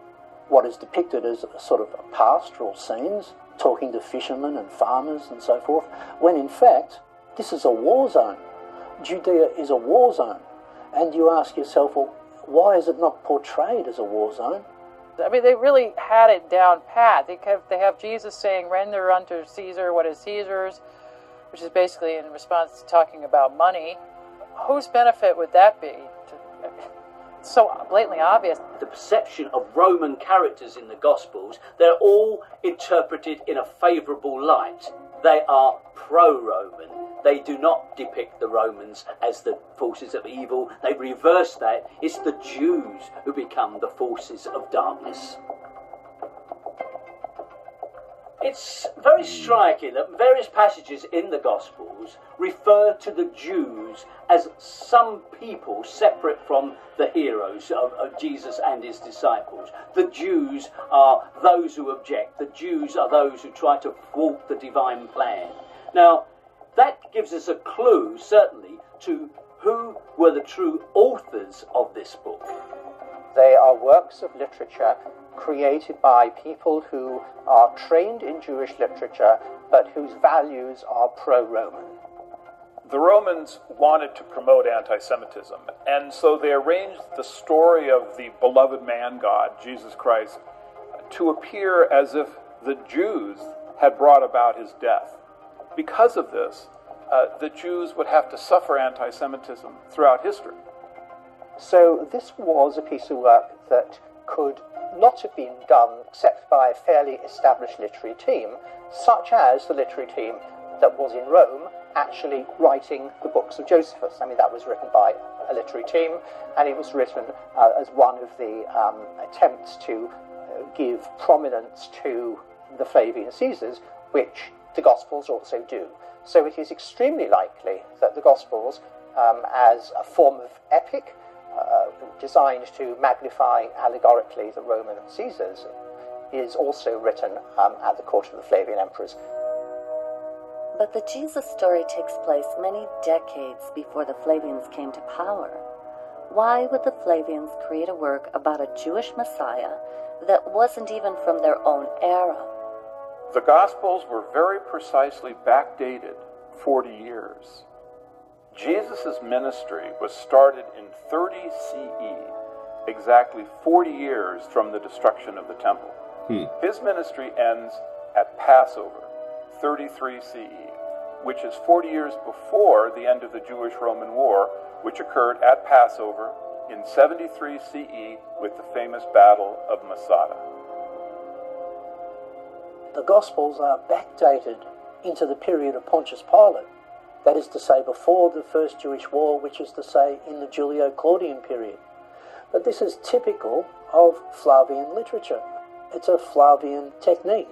what is depicted as sort of pastoral scenes, talking to fishermen and farmers and so forth, when in fact, this is a war zone. Judea is a war zone. And you ask yourself, well, why is it not portrayed as a war zone? I mean, they really had it down pat. They have, they have Jesus saying, "Render unto Caesar what is Caesar's," which is basically in response to talking about money. Whose benefit would that be? It's so blatantly obvious. the perception of Roman characters in the Gospels, they're all interpreted in a favourable light. They are pro Roman. they do not depict the Romans as the forces of evil. They reverse that. It's the Jews who become the forces of darkness. It's very striking that various passages in the Gospels refer to the Jews as some people separate from the heroes of, of, Jesus and his disciples. The Jews are those who object, the Jews are those who try to thwart the divine plan. Now, that gives us a clue, certainly, to who were the true authors of this book. They are works of literature created by people who are trained in Jewish literature but whose values are pro Roman. The Romans wanted to promote anti Semitism, and so they arranged the story of the beloved man God, Jesus Christ, to appear as if the Jews had brought about his death. Because of this, uh, the Jews would have to suffer anti Semitism throughout history. So, this was a piece of work that could not have been done except by a fairly established literary team, such as the literary team that was in Rome actually writing the books of Josephus. I mean, that was written by a literary team, and it was written uh, as one of the um, attempts to uh, give prominence to the Flavian Caesars, which the Gospels also do. So it is extremely likely that the Gospels, um, as a form of epic, uh, designed to magnify allegorically the Roman Caesars, is also written um, at the court of the Flavian emperors. But the Jesus story takes place many decades before the Flavians came to power. Why would the Flavians create a work about a Jewish Messiah that wasn't even from their own era? The Gospels were very precisely backdated 40 years. Jesus' ministry was started in 30 CE, exactly 40 years from the destruction of the temple. Hmm. His ministry ends at Passover, 33 CE, which is 40 years before the end of the Jewish Roman War, which occurred at Passover in 73 CE with the famous Battle of Masada. The Gospels are backdated into the period of Pontius Pilate, that is to say, before the First Jewish War, which is to say, in the Julio Claudian period. But this is typical of Flavian literature. It's a Flavian technique.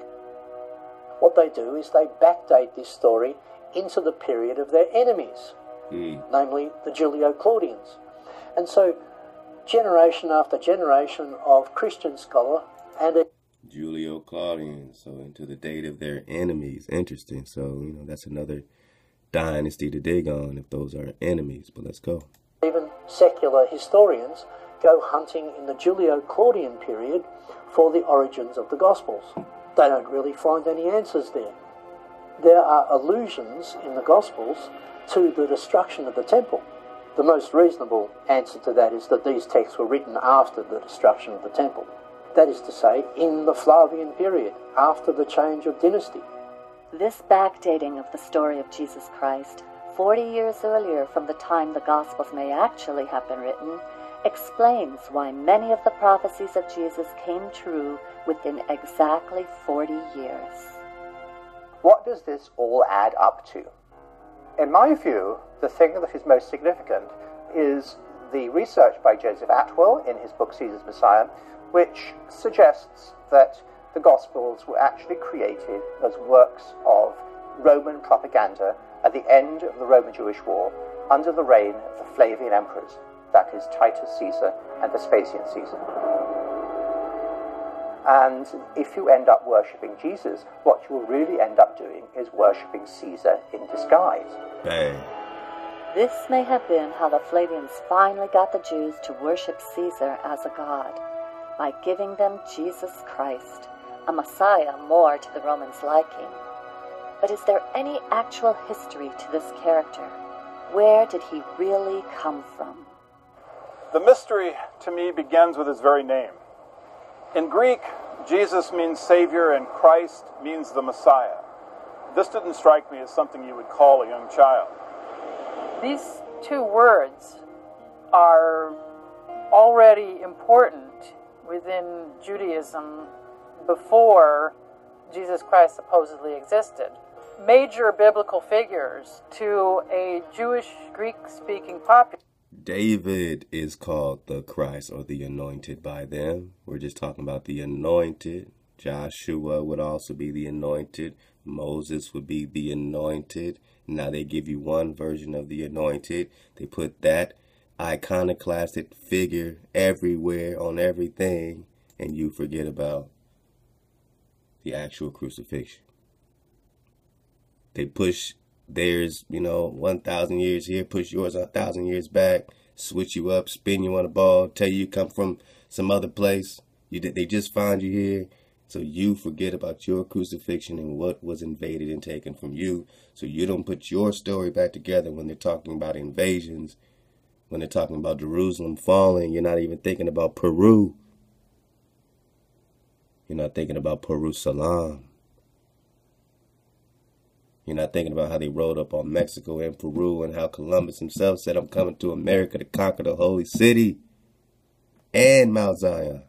What they do is they backdate this story into the period of their enemies, Mm. namely the Julio Claudians. And so, generation after generation of Christian scholar and a Julio Claudian, so into the date of their enemies. Interesting. So, you know, that's another dynasty to dig on if those are enemies. But let's go. even secular historians go hunting in the Julio Claudian period for the origins of the Gospels. They don't really find any answers there. There are allusions in the Gospels to the destruction of the temple. The most reasonable answer to that is that these texts were written after the destruction of the temple. That is to say, in the Flavian period, after the change of dynasty. This backdating of the story of Jesus Christ, 40 years earlier from the time the Gospels may actually have been written, explains why many of the prophecies of Jesus came true within exactly 40 years. What does this all add up to? In my view, the thing that is most significant is the research by Joseph Atwill in his book Caesar's Messiah, which suggests that the Gospels were actually created as works of Roman propaganda at the end of the Roman Jewish War under the reign of the Flavian emperors, that is, Titus Caesar and Vespasian Caesar. And if you end up worshipping Jesus, what you will really end up doing is worshipping Caesar in disguise. Bang. This may have been how the Flavians finally got the Jews to worship Caesar as a god, by giving them Jesus Christ, a Messiah more to the Romans' liking. But is there any actual history to this character? Where did he really come from? The mystery to me begins with his very name. In Greek, Jesus means Savior and Christ means the Messiah. This didn't strike me as something you would call a young child. These two words are already important within Judaism before Jesus Christ supposedly existed. major biblical figures to a Jewish Greek speaking population. David is called the Christ or the anointed by them. We're just talking about the anointed. Joshua would also be the anointed. Moses would be the anointed. Now they give you one version of the anointed. They put that iconoclastic figure everywhere on everything, and you forget about the actual crucifixion. They push theirs, you know, 1,000 years here, push yours a 1,000 years back, switch you up, spin you on a ball, tell you you come from some other place. You They just find you here. So you forget about your crucifixion and what was invaded and taken from you. So you don't put your story back together when they're talking about invasions, when they're talking about Jerusalem falling. You're not even thinking about Peru. You're not thinking about Peru Salam. You're not thinking about how they rode up on Mexico and Peru and how Columbus himself said, I'm coming to America to conquer the holy city and Mount Zion.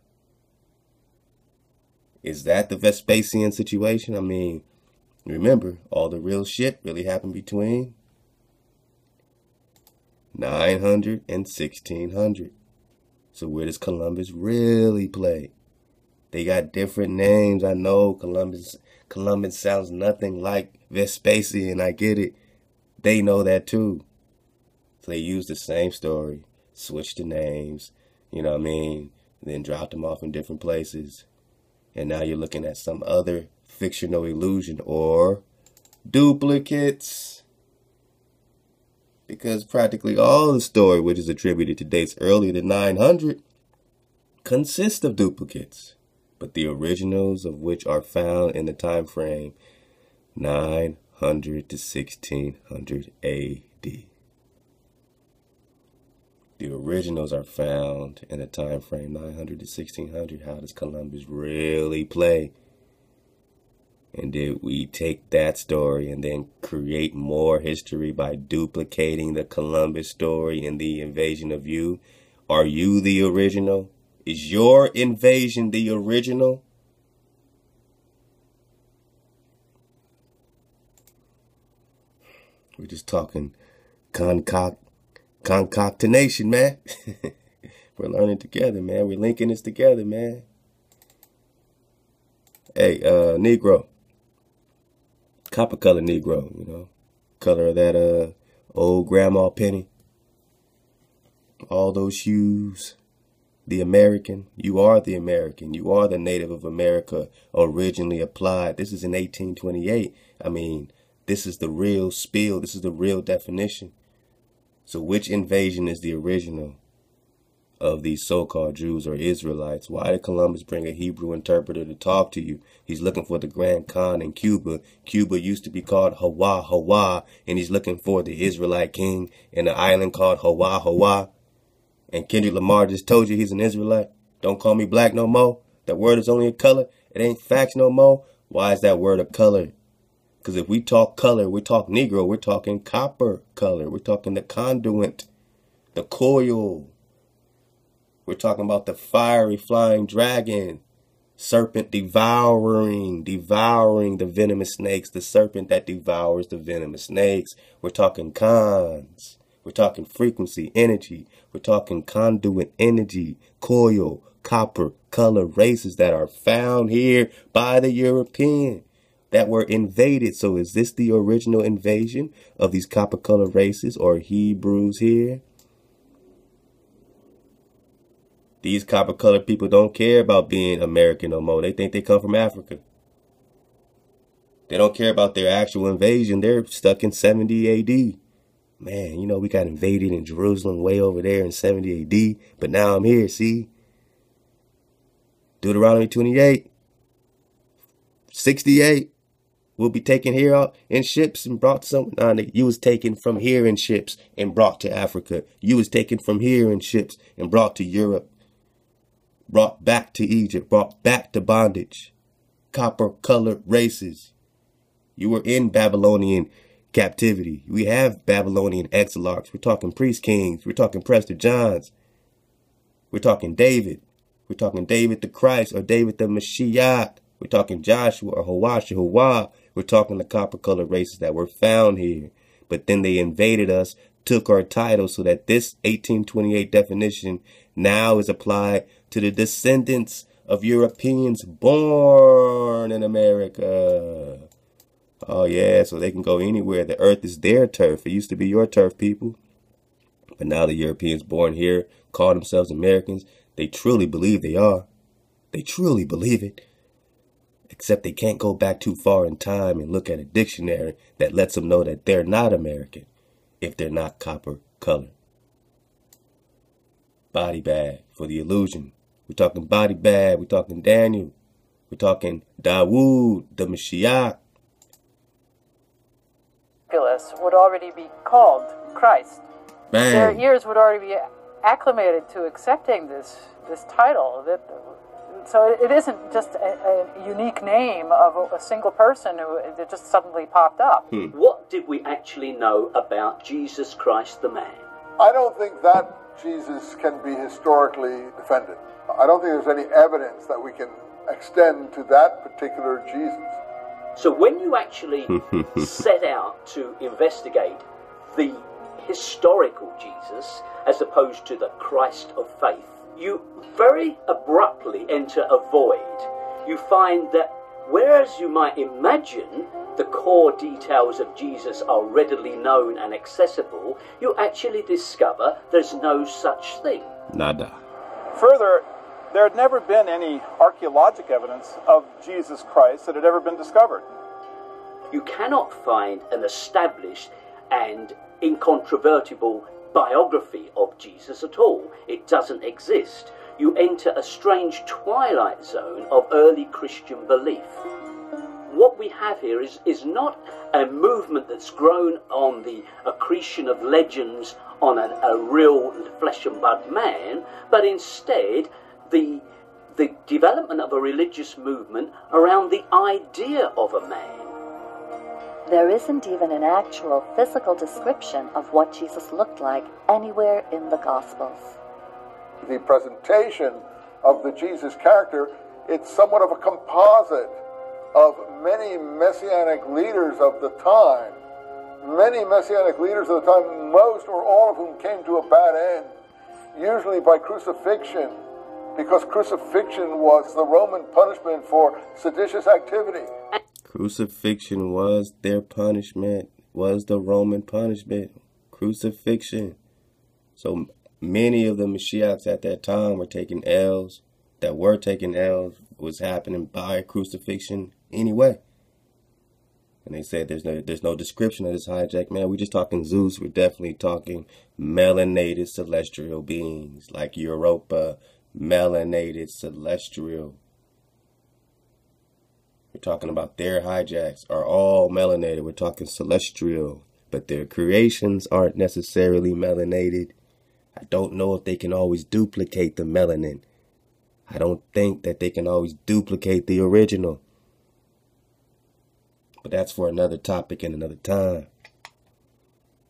Is that the Vespasian situation? I mean, remember, all the real shit really happened between 900 and 1600. So where does Columbus really play? They got different names. I know Columbus Columbus sounds nothing like Vespasian. And I get it. They know that too. So they use the same story, switch the names, you know what I mean? Then drop them off in different places and now you're looking at some other fictional illusion or duplicates. Because practically all the story which is attributed to dates earlier than 900 consists of duplicates, but the originals of which are found in the time frame 900 to 1600 AD. The originals are found in the time frame 900 to 1600. How does Columbus really play? And did we take that story and then create more history by duplicating the Columbus story in the invasion of you? Are you the original? Is your invasion the original? We're just talking concoct concatenation, man. We're learning together, man. We're linking this together, man. Hey, uh, Negro. Copper color Negro, you know. Color of that uh old grandma penny. All those hues. The American. You are the American. You are the native of America originally applied. This is in 1828. I mean, this is the real spiel. This is the real definition. So which invasion is the original of these so-called Jews or Israelites? Why did Columbus bring a Hebrew interpreter to talk to you? He's looking for the Grand Khan in Cuba. Cuba used to be called Hawa Hawa, and he's looking for the Israelite king in an island called Hawa Hawa. And Kendrick Lamar just told you he's an Israelite. Don't call me black no more. That word is only a color. It ain't facts no more. Why is that word a color? Because if we talk color, we talk Negro, we're talking copper color. We're talking the conduit, the coil. We're talking about the fiery flying dragon, serpent devouring, devouring the venomous snakes, the serpent that devours the venomous snakes. We're talking cons. We're talking frequency, energy. We're talking conduit energy, coil, copper, color races that are found here by the European that were invaded. So is this the original invasion of these copper color races or Hebrews here? These copper colored people don't care about being American no more. They think they come from Africa. They don't care about their actual invasion. They're stuck in 70 AD. Man, you know, we got invaded in Jerusalem way over there in 70 AD, but now I'm here, see? Deuteronomy 28, 68 will be taken here in ships and brought some. Nah, you was taken from here in ships and brought to Africa. You was taken from here in ships and brought to Europe. Brought back to Egypt. Brought back to bondage. Copper colored races. You were in Babylonian captivity. We have Babylonian exilarchs. We're talking priest kings. We're talking Prester Johns. We're talking David. We're talking David the Christ or David the Mashiach. We're talking Joshua or Hawasha Hawa We're talking the copper colored races that were found here. But then they invaded us, took our title so that this 1828 definition now is applied to the descendants of Europeans born in America. Oh yeah, so they can go anywhere. The earth is their turf. It used to be your turf, people. But now the Europeans born here call themselves Americans. They truly believe they are. They truly believe it. Except they can't go back too far in time and look at a dictionary that lets them know that they're not American if they're not copper colored. Body bag for the illusion. We're talking body bag. We're talking Daniel. We're talking Dawood, the Mashiach. Would already be called Christ. Bang. Their ears would already be acclimated to accepting this this title. That so it isn't just a, a unique name of a, a, single person who that just suddenly popped up. Hmm. What did we actually know about Jesus Christ the man? I don't think that Jesus can be historically defended. I don't think there's any evidence that we can extend to that particular Jesus. So when you actually set out to investigate the historical Jesus as opposed to the Christ of faith, you very abruptly enter a void. You find that whereas you might imagine the core details of Jesus are readily known and accessible, you actually discover there's no such thing. Nada. Further, there had never been any archaeologic evidence of Jesus Christ that had ever been discovered. You cannot find an established and incontrovertible biography of Jesus at all. It doesn't exist. You enter a strange twilight zone of early Christian belief. What we have here is, is not a movement that's grown on the accretion of legends on an, a real flesh and blood man, but instead the the development of a religious movement around the idea of a man. There isn't even an actual physical description of what Jesus looked like anywhere in the Gospels. The presentation of the Jesus character, it's somewhat of a composite of many messianic leaders of the time. Many messianic leaders of the time, most or all of whom came to a bad end, usually by crucifixion because crucifixion was the Roman punishment for seditious activity. Crucifixion was their punishment, was the Roman punishment. Crucifixion. So many of the Mashiachs at that time were taking L's, that were taking L's, was happening by crucifixion anyway. And they said there's no there's no description of this hijack. Man, We're just talking Zeus. We're definitely talking melanated celestial beings like Europa, melanated celestial. We're talking about their hijacks are all melanated. We're talking celestial, but their creations aren't necessarily melanated. I don't know if they can always duplicate the melanin. I don't think that they can always duplicate the original. But that's for another topic and another time.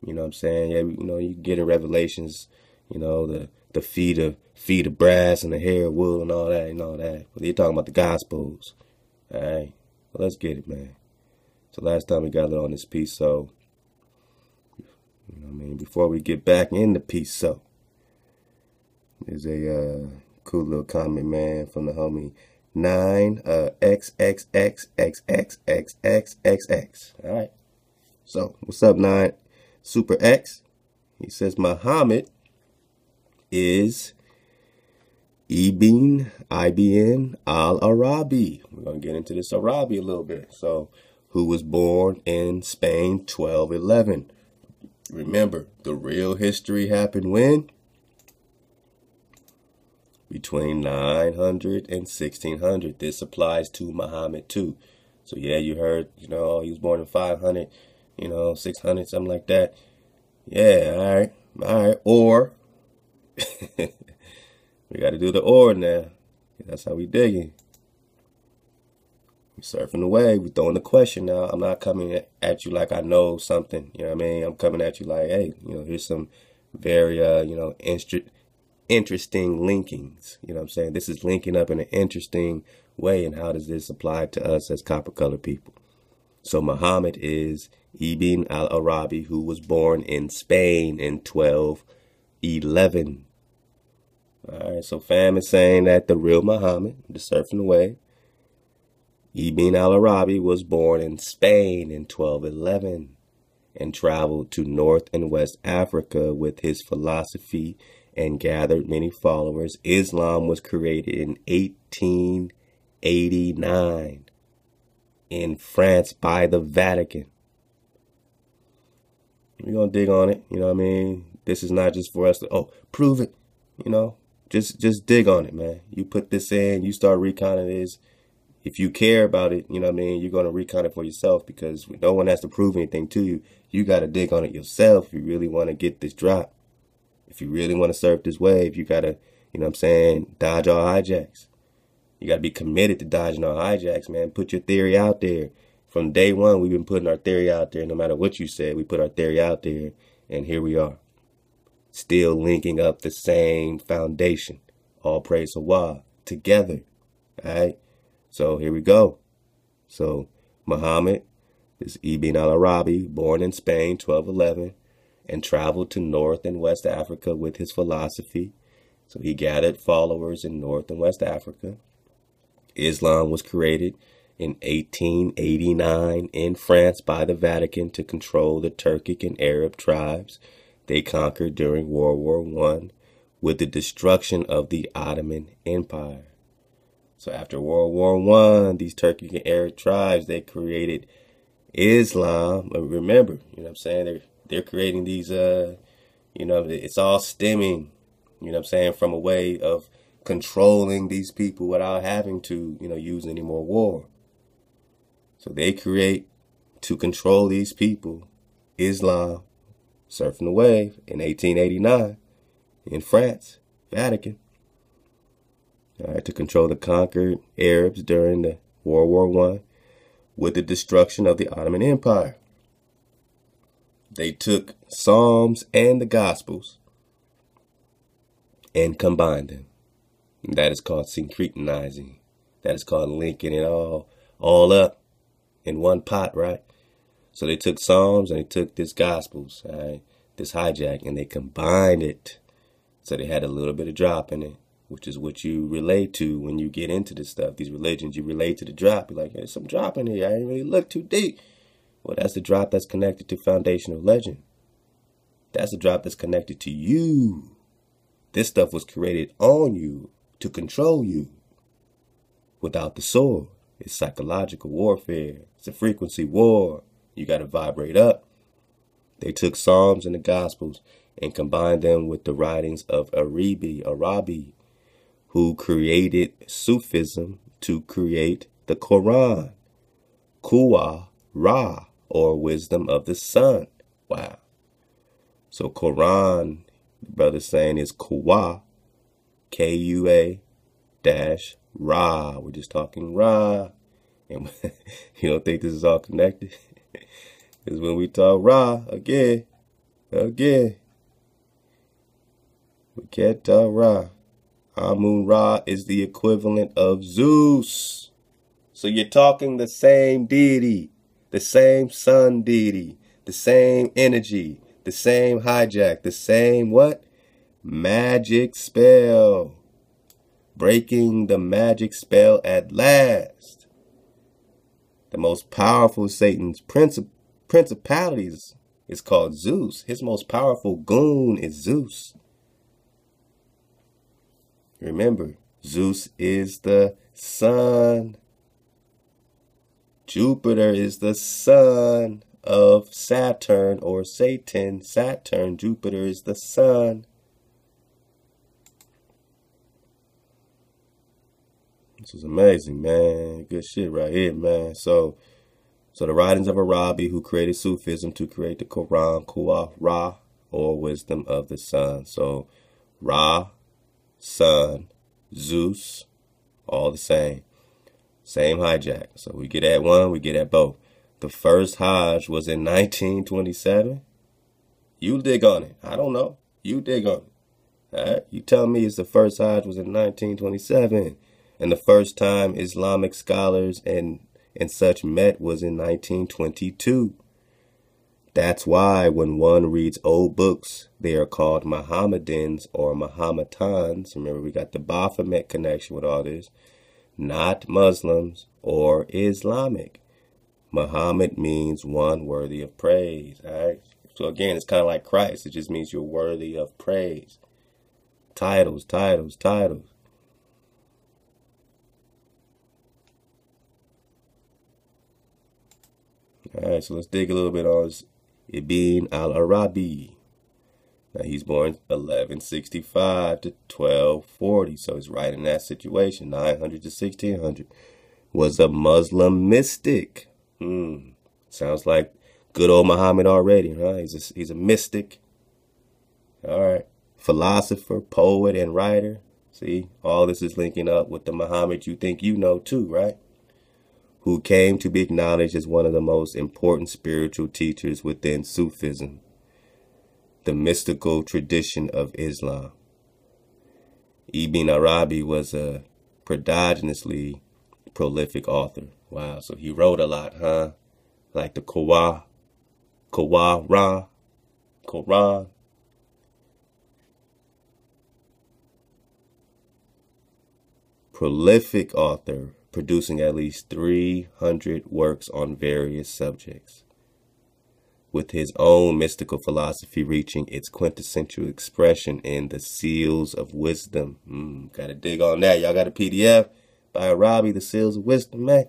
You know what I'm saying? Yeah, you know, you get in Revelations, you know, the the feet of feet of brass and the hair of wool and all that and all that. But you're talking about the gospels. Alright. Well let's get it, man. So last time we got it on this piece, so you know what I mean, before we get back in the piece, so there's a uh, cool little comment, man, from the homie nine uh x x x x x x x x x. All right. So what's up, nine super X? He says Muhammad is Ibn Ibn al Arabi. We're gonna get into this Arabi a little bit. So, who was born in Spain 1211? Remember, the real history happened when? Between 900 and 1600. This applies to Muhammad too. So yeah, you heard, you know, he was born in 500, you know, 600, something like that. Yeah, all right, all right. Or we got to do the or now. That's how we digging. We surfing the wave. We throwing the question now. I'm not coming at you like I know something. You know what I mean? I'm coming at you like, hey, you know, here's some very, uh, you know, instru- interesting linkings. You know what I'm saying? This is linking up in an interesting way. And how does this apply to us as copper colored people? So Muhammad is Ibn al-Arabi, who was born in Spain in 1211. All right, so fam is saying that the real Muhammad, the surfing away, Ibn al-Arabi was born in Spain in 1211 and traveled to North and West Africa with his philosophy and gathered many followers. Islam was created in 1889 in France by the Vatican. We're going to dig on it, you know what I mean? This is not just for us to, oh, prove it, you know? Just just dig on it, man. You put this in, you start recounting this. If you care about it, you know what I mean, you're going to recount it for yourself because no one has to prove anything to you. You got to dig on it yourself if you really want to get this drop. If you really want to surf this wave, you got to, you know what I'm saying, dodge all hijacks. You got to be committed to dodging all hijacks, man. Put your theory out there. From day one, we've been putting our theory out there. No matter what you said, we put our theory out there, and here we are still linking up the same foundation. All praise Allah together. Alright? So here we go. So Muhammad is Ibn al-Arabi, born in Spain, 1211, and traveled to North and West Africa with his philosophy. So he gathered followers in North and West Africa. Islam was created in 1889 in France by the Vatican to control the Turkic and Arab tribes they conquered during World War I with the destruction of the Ottoman Empire. So after World War One, these Turkic and Arab tribes they created Islam. Remember, you know what I'm saying? They're they're creating these uh you know, it's all stemming, you know what I'm saying, from a way of controlling these people without having to, you know, use any more war. So they create to control these people Islam surfing the wave in 1889 in France, Vatican. All right, to control the conquered Arabs during the World War One with the destruction of the Ottoman Empire. They took Psalms and the Gospels and combined them. That is called syncretinizing. That is called linking it all all up in one pot, right? So they took Psalms and they took this Gospels, right? this hijack, and they combined it. So they had a little bit of drop in it, which is what you relate to when you get into this stuff. These religions, you relate to the drop. You're like, there's some drop in here. I didn't really look too deep. Well, that's the drop that's connected to foundational legend. That's the drop that's connected to you. This stuff was created on you to control you. Without the sword, it's psychological warfare. It's a frequency war. You got to vibrate up. They took Psalms and the Gospels and combined them with the writings of Arabi, Arabi, who created Sufism to create the Quran. Kuwa Ra, or wisdom of the sun. Wow. So Quran, brother saying is Kuwa, K-U-A dash Ra. We're just talking Ra. And you don't think this is all connected? Because when we talk Ra again, again, we can't talk Ra. Amun Ra is the equivalent of Zeus. So you're talking the same deity, the same sun deity, the same energy, the same hijack, the same what? Magic spell. Breaking the magic spell at last. The most powerful Satan's principle principalities is called Zeus. His most powerful goon is Zeus. Remember, Zeus is the sun. Jupiter is the son of Saturn or Satan. Saturn, Jupiter is the sun. This is amazing, man. Good shit right here, man. So, so the writings of Arabi, who created Sufism to create the Quran, Kuwa, Ra, or wisdom of the sun. So Ra, sun, Zeus, all the same. Same hijack. So we get at one, we get at both. The first Hajj was in 1927. You dig on it. I don't know. You dig on it. All right? You tell me it's the first Hajj was in 1927. And the first time Islamic scholars and and such met was in 1922. That's why when one reads old books, they are called Mohammedans or Mahometans. Remember, we got the Baphomet connection with all this. Not Muslims or Islamic. Muhammad means one worthy of praise. All right. So again, it's kind of like Christ. It just means you're worthy of praise. Titles, titles, titles. All right, so let's dig a little bit on Ibn al-Arabi. Now he's born 1165 to 1240, so he's right in that situation, 900 to 1600. Was a Muslim mystic. Hmm. Sounds like good old Muhammad already, huh? He's a, he's a mystic. All right. Philosopher, poet, and writer. See, all this is linking up with the Muhammad you think you know too, right? Who came to be acknowledged as one of the most important spiritual teachers within Sufism, the mystical tradition of Islam. Ibn Arabi was a prodigiously prolific author. Wow, so he wrote a lot, huh? Like the Quran, Quran, Quran. Prolific author, producing at least 300 works on various subjects. With his own mystical philosophy reaching its quintessential expression in the Seals of Wisdom. Mm, gotta dig on that. Y'all got a PDF by Arabi, The Seals of Wisdom, man.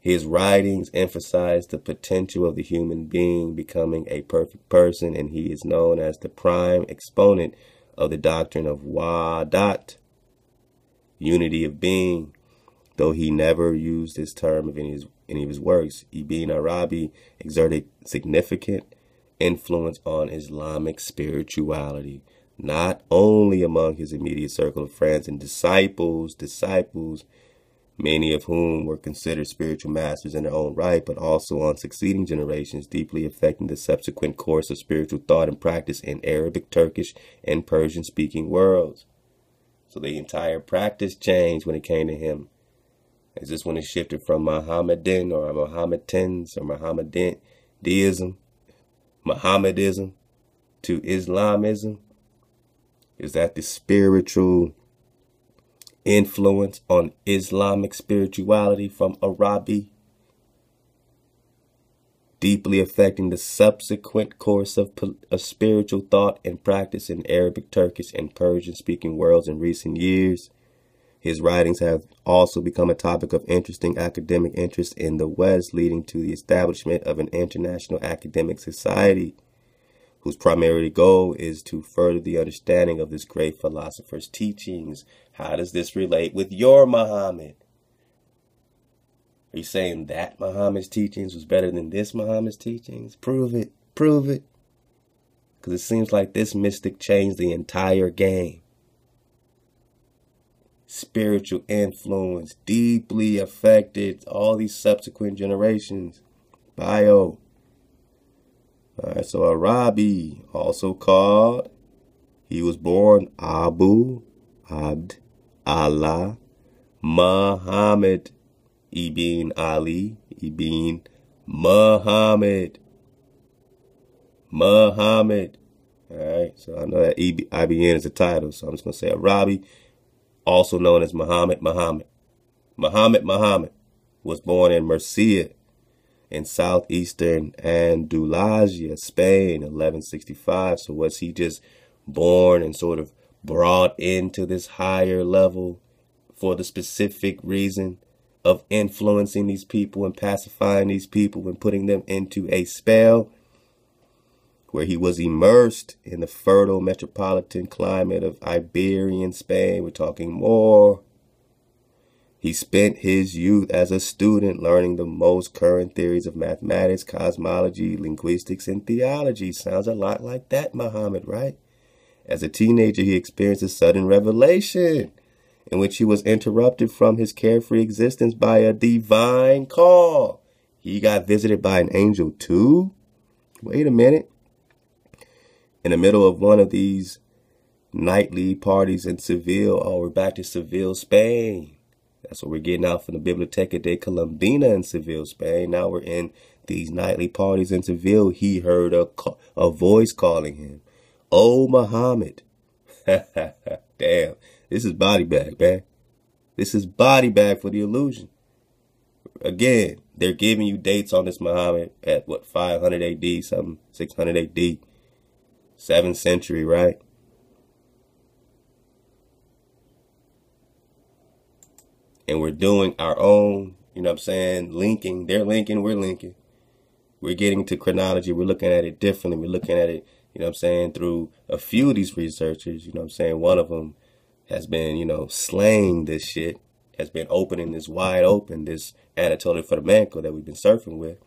His writings emphasize the potential of the human being becoming a perfect person, and he is known as the prime exponent of the doctrine of Wahdat, unity of being. Though he never used this term in his, any of his works, Ibn Arabi exerted significant influence on Islamic spirituality, not only among his immediate circle of friends and disciples, disciples, many of whom were considered spiritual masters in their own right, but also on succeeding generations, deeply affecting the subsequent course of spiritual thought and practice in Arabic, Turkish, and Persian speaking worlds. So the entire practice changed when it came to him. Is this when it shifted from Mohammedan or Mohammedans or Mohammedan deism, Mohammedism to Islamism? Is that the spiritual influence on Islamic spirituality from Arabi, deeply affecting the subsequent course of, of spiritual thought and practice in Arabic, Turkish, and Persian speaking worlds in recent years. His writings have also become a topic of interesting academic interest in the West, leading to the establishment of an international academic society whose primary goal is to further the understanding of this great philosopher's teachings. How does this relate with your Muhammad? Are you saying that Muhammad's teachings was better than this Muhammad's teachings? Prove it. Prove it. Because it seems like this mystic changed the entire game. Spiritual influence deeply affected all these subsequent generations. Bio. Alright, so Arabi, also called, he was born Abu Abd Allah Muhammad Ibn Ali Ibn Muhammad. Muhammad. Alright, so I know that IBN is a title, so I'm just to say Arabi, also known as Muhammad Muhammad. Muhammad Muhammad was born in Murcia, in southeastern Andalusia, Spain, 1165. So was he just born and sort of brought into this higher level for the specific reason of influencing these people and pacifying these people and putting them into a spell where he was immersed in the fertile metropolitan climate of Iberian Spain. We're talking more he spent his youth as a student learning the most current theories of mathematics, cosmology, linguistics, and theology. Sounds a lot like that, Muhammad, right? As a teenager, he experienced a sudden revelation in which he was interrupted from his carefree existence by a divine call. He got visited by an angel too? Wait a minute. In the middle of one of these nightly parties in Seville, oh, we're back to Seville, Spain That's what we're getting out from the Biblioteca de Colombina in Seville, Spain. Now we're in these nightly parties in Seville. He heard a, a voice calling him, Oh, Muhammad. Damn, this is body bag, man. This is body bag for the illusion. Again, they're giving you dates on this Muhammad at what 500 AD, something 600 AD, seventh century, right? And we're doing our own, you know what I'm saying, linking. They're linking, we're linking. We're getting to chronology. We're looking at it differently. We're looking at it, you know what I'm saying, through a few of these researchers. You know what I'm saying? One of them has been, you know, slaying this shit, has been opening this wide open, this Anatoly Fomenko that we've been surfing with.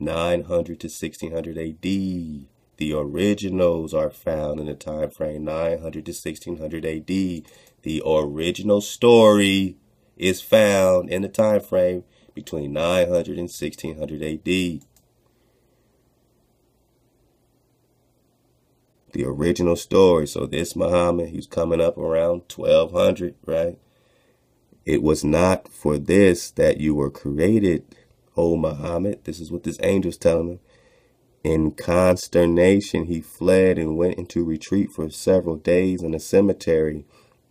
900 to 1600 AD. The originals are found in the time frame 900 to 1600 AD. The original story is found in the time frame between 900 and 1600 AD. The original story. So this Muhammad, he's coming up around 1200, right? It was not for this that you were created, O Muhammad. This is what this angel's telling him. In consternation, he fled and went into retreat for several days in a cemetery.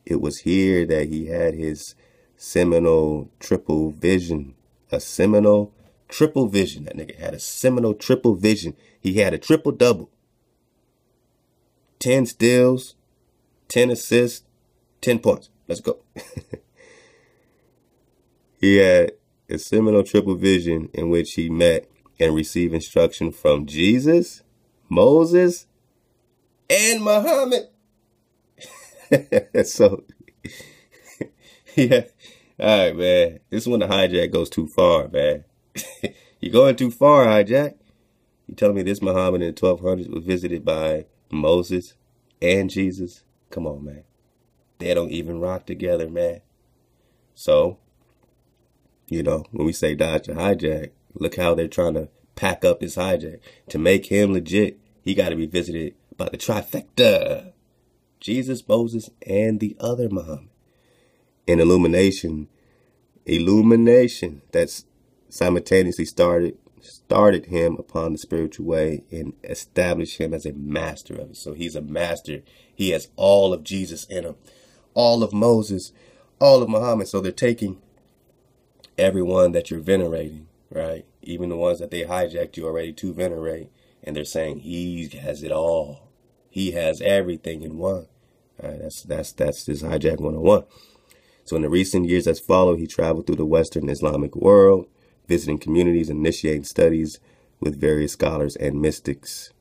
It was here that he had his seminal triple vision. A seminal triple vision. That nigga had a seminal triple vision. He had a triple double. 10 steals, 10 assists, 10 points. Let's go. he had a seminal triple vision in which he met and receive instruction from Jesus, Moses, and Muhammad. so, yeah. All right, man. This is when the hijack goes too far, man. You're going too far, hijack. You telling me this Muhammad in the 1200s was visited by Moses and Jesus? Come on, man. They don't even rock together, man. So, you know, when we say dodge the hijack, look how they're trying to pack up this hijack. To make him legit, he got to be visited by the trifecta. Jesus, Moses, and the other Muhammad. In illumination, illumination that's simultaneously started started him upon the spiritual way and established him as a master of it. So he's a master. He has all of Jesus in him, all of Moses, all of Muhammad. So they're taking everyone that you're venerating, right? Even the ones that they hijacked you already to venerate, and they're saying he has it all. He has everything in one. Right, that's that's that's this hijack 101. So in the recent years that's followed, he traveled through the Western Islamic world, visiting communities, initiating studies with various scholars and mystics.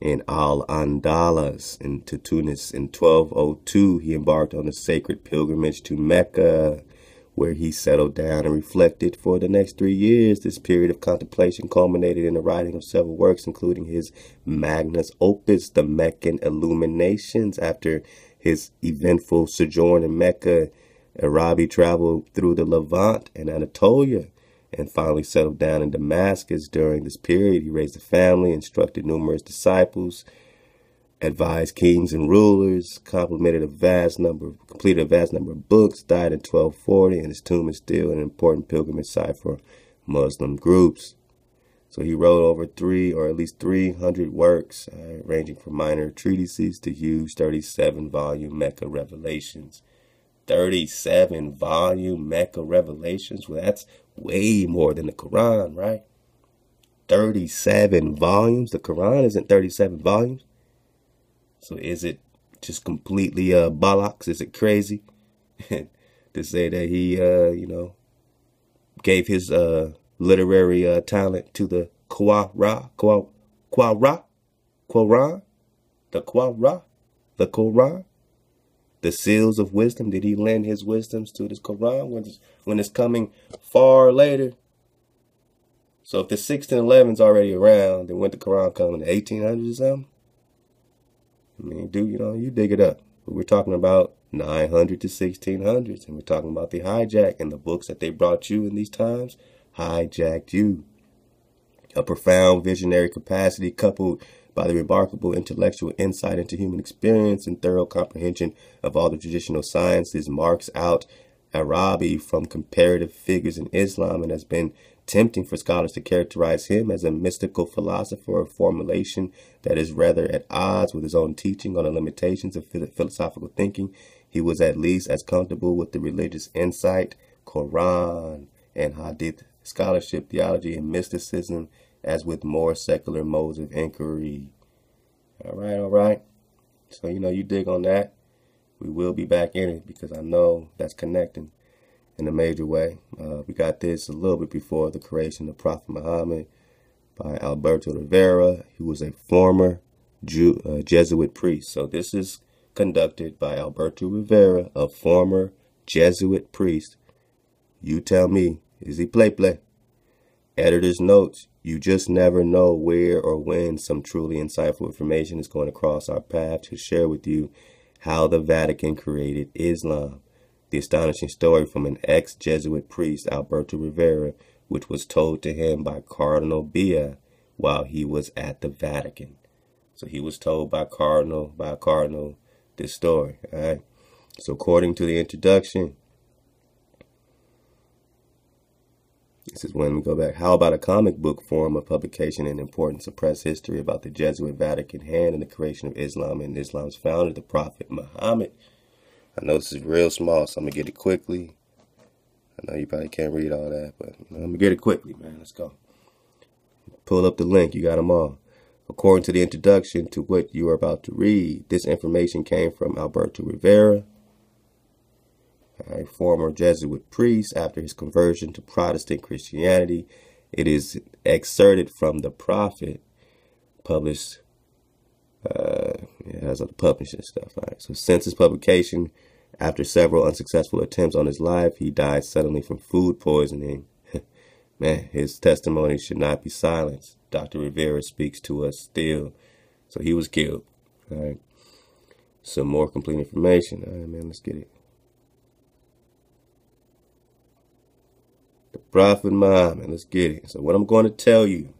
In Al-Andalus into Tunis in 1202, he embarked on a sacred pilgrimage to Mecca, where he settled down and reflected for the next three years. This period of contemplation culminated in the writing of several works, including his magnus opus, The Meccan Illuminations. After his eventful sojourn in Mecca, Arabi traveled through the Levant and Anatolia and finally settled down in Damascus. During this period, he raised a family, instructed numerous disciples, advised kings and rulers, completed a vast number, completed a vast number of books, died in 1240, and his tomb is still an important pilgrimage site for Muslim groups. So he wrote over three or at least 300 works, uh, ranging from minor treatises to huge 37 volume Mecca Revelations. 37 volume Mecca Revelations. Well, that's way more than the Quran, right? 37 volumes. The Quran isn't 37 volumes. So is it just completely uh bollocks? Is it crazy to say that he uh, you know, gave his uh literary uh talent to the Quran, Quran, Quran, Quran, the Quran, the Quran? the seals of wisdom? Did he lend his wisdoms to this Quran when it's, when it's coming far later? So if the 1611 is already around, then when the Quran come in the 1800s or something? I mean, do you know, you dig it up. But we're talking about 900 to 1600s, and we're talking about the hijack and the books that they brought you in these times hijacked you. A profound visionary capacity coupled by the remarkable intellectual insight into human experience and thorough comprehension of all the traditional sciences marks out Arabi from comparative figures in Islam and has been tempting for scholars to characterize him as a mystical philosopher of formulation that is rather at odds with his own teaching on the limitations of philosophical thinking. He was at least as comfortable with the religious insight, Quran, and Hadith scholarship, theology, and mysticism as with more secular modes of inquiry. All right, all right. So, you know, you dig on that. We will be back in it because I know that's connecting in a major way. Uh, we got this a little bit before the creation of Prophet Muhammad by Alberto Rivera. who was a former Jew, uh, Jesuit priest. So this is conducted by Alberto Rivera, a former Jesuit priest. You tell me, is he play play? Editor's notes. You just never know where or when some truly insightful information is going to cross our path to share with you how the Vatican created Islam. The astonishing story from an ex Jesuit priest, Alberto Rivera, which was told to him by Cardinal Bea while he was at the Vatican. So he was told by Cardinal, by Cardinal, this story. All right. So according to the introduction, This is when we go back. How about a comic book form of publication and important suppressed history about the Jesuit Vatican hand in the creation of Islam and Islam's founder, the Prophet Muhammad? I know this is real small, so I'm going to get it quickly. I know you probably can't read all that, but I'm going to get it quickly, man. Let's go. Pull up the link. You got them all. According to the introduction to what you are about to read, this information came from Alberto Rivera, a former Jesuit priest after his conversion to Protestant Christianity. It is excerpted from the Prophet, published. Uh, it has other publishing stuff. All right. So since his publication, after several unsuccessful attempts on his life, he died suddenly from food poisoning. Man, his testimony should not be silenced. Dr. Rivera speaks to us still. So he was killed. All right. Some more complete information. All right, man, let's get it. The Prophet Muhammad. Let's get it. So what I'm going to tell you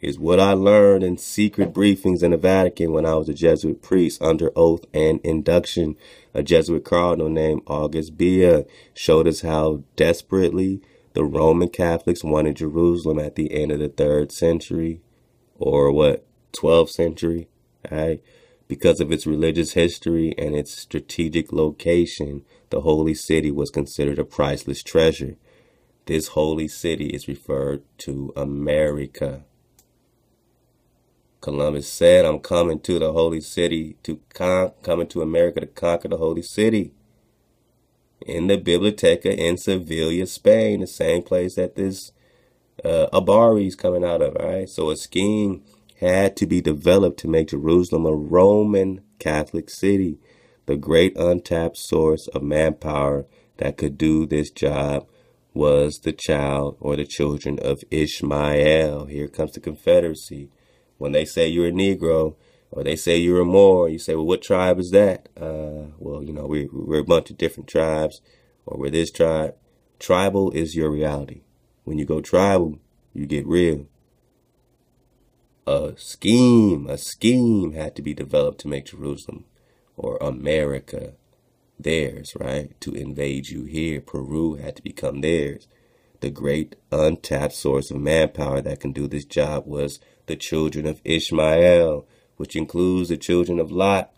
is what I learned in secret briefings in the Vatican when I was a Jesuit priest under oath and induction. A Jesuit cardinal named August Bea showed us how desperately the Roman Catholics wanted Jerusalem at the end of the third century or what, 12th century, right? Because of its religious history and its strategic location, the holy city was considered a priceless treasure. This holy city is referred to America. Columbus said, I'm coming to the holy city to con- coming to America to conquer the holy city. In the Biblioteca in Sevilla, Spain, the same place that this uh, Abari is coming out of, all right? So a scheme had to be developed to make Jerusalem a Roman Catholic city, the great untapped source of manpower that could do this job was the child or the children of Ishmael. Here comes the Confederacy. When they say you're a Negro or they say you're a Moor, you say, well, what tribe is that? Uh, well, you know, we, we're a bunch of different tribes or we're this tribe. Tribal is your reality. When you go tribal, you get real. A scheme, a scheme had to be developed to make Jerusalem or America theirs, right? To invade you here. Peru had to become theirs. The great untapped source of manpower that can do this job was the children of Ishmael, which includes the children of Lot.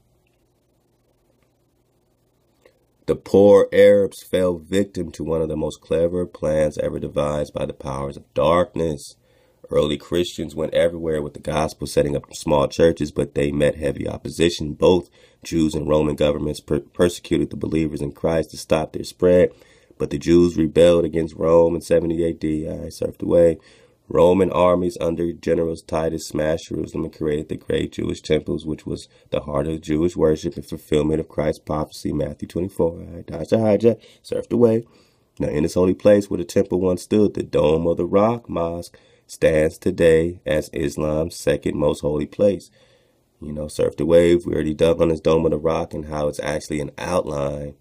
The poor Arabs fell victim to one of the most clever plans ever devised by the powers of darkness. Early Christians went everywhere with the gospel, setting up small churches, but they met heavy opposition. Both Jews and Roman governments per- persecuted the believers in Christ to stop their spread, but the Jews rebelled against Rome in 70 AD. I surfed away. Roman armies under General Titus smashed Jerusalem and created the great Jewish temples, which was the heart of Jewish worship and fulfillment of Christ's prophecy, Matthew 24. All right, dodged hijack, surfed away. Now, in this holy place where the temple once stood, the Dome of the Rock Mosque stands today as Islam's second most holy place. You know, surf the wave. We already dug on this Dome of the Rock and how it's actually an outline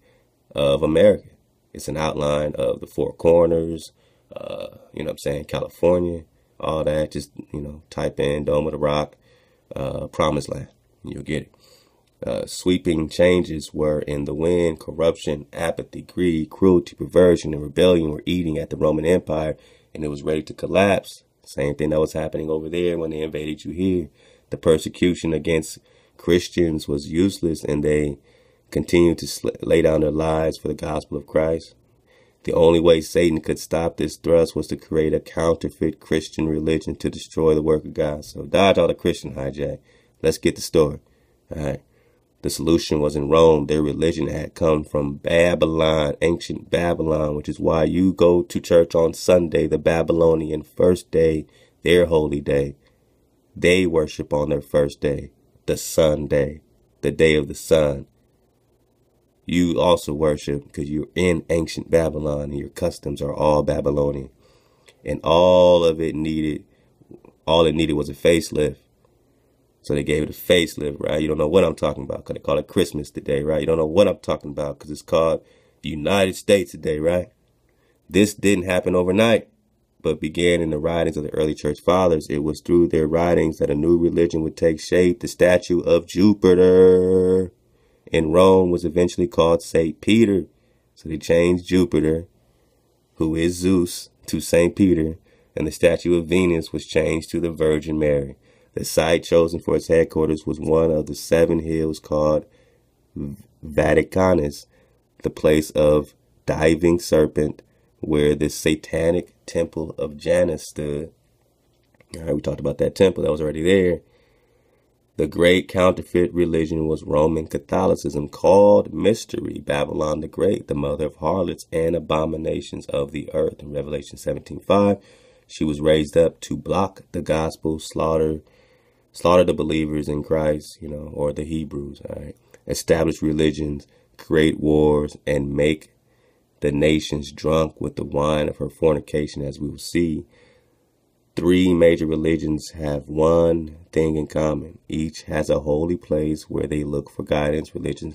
of America. It's an outline of the four corners, uh, you know I'm saying, California, all that. Just, you know, type in Dome of the Rock, uh, Promised Land. You'll get it. uh, sweeping changes were in the wind. Corruption, apathy, greed, cruelty, perversion, and rebellion were eating at the Roman Empire, and it was ready to collapse. Same thing that was happening over there when they invaded you here. The persecution against Christians was useless, and they continued to lay down their lives for the gospel of Christ. The only way Satan could stop this thrust was to create a counterfeit Christian religion to destroy the work of God. So dodge all the Christian hijack. Let's get the story. All right. The solution was in Rome. Their religion had come from Babylon, ancient Babylon, which is why you go to church on Sunday, the Babylonian first day, their holy day. They worship on their first day, the Sunday, the day of the sun. You also worship because you're in ancient Babylon and your customs are all Babylonian. And all of it needed, all it needed was a facelift. So they gave it a facelift, right? You don't know what I'm talking about because they call it Christmas today, right? You don't know what I'm talking about because it's called the United States today, right? This didn't happen overnight, but began in the writings of the early church fathers. It was through their writings that a new religion would take shape. The statue of Jupiter in Rome was eventually called St. Peter. So they changed Jupiter, who is Zeus, to St. Peter, and the statue of Venus was changed to the Virgin Mary. The site chosen for its headquarters was one of the seven hills called Vaticanus, the place of diving serpent, where the satanic temple of Janus stood. All right, we talked about that temple that was already there. The great counterfeit religion was Roman Catholicism, called mystery Babylon the Great, the mother of harlots and abominations of the earth. In Revelation 17:5, she was raised up to block the gospel, slaughter slaughter the believers in Christ, you know, or the Hebrews, all right, establish religions, create wars, and make the nations drunk with the wine of her fornication, as we will see. Three major religions have one thing in common. Each has a holy place where they look for guidance. Religion,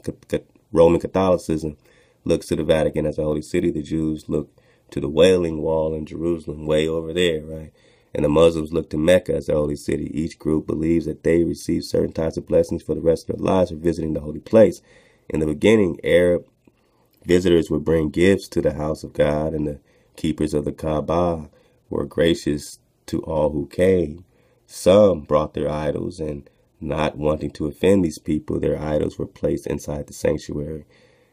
Roman Catholicism looks to the Vatican as a holy city. The Jews look to the Wailing Wall in Jerusalem, way over there, right? and the Muslims look to Mecca as the holy city. Each group believes that they receive certain types of blessings for the rest of their lives for visiting the holy place. In the beginning, Arab visitors would bring gifts to the house of God, and the keepers of the Kaaba were gracious to all who came. Some brought their idols, and not wanting to offend these people, their idols were placed inside the sanctuary.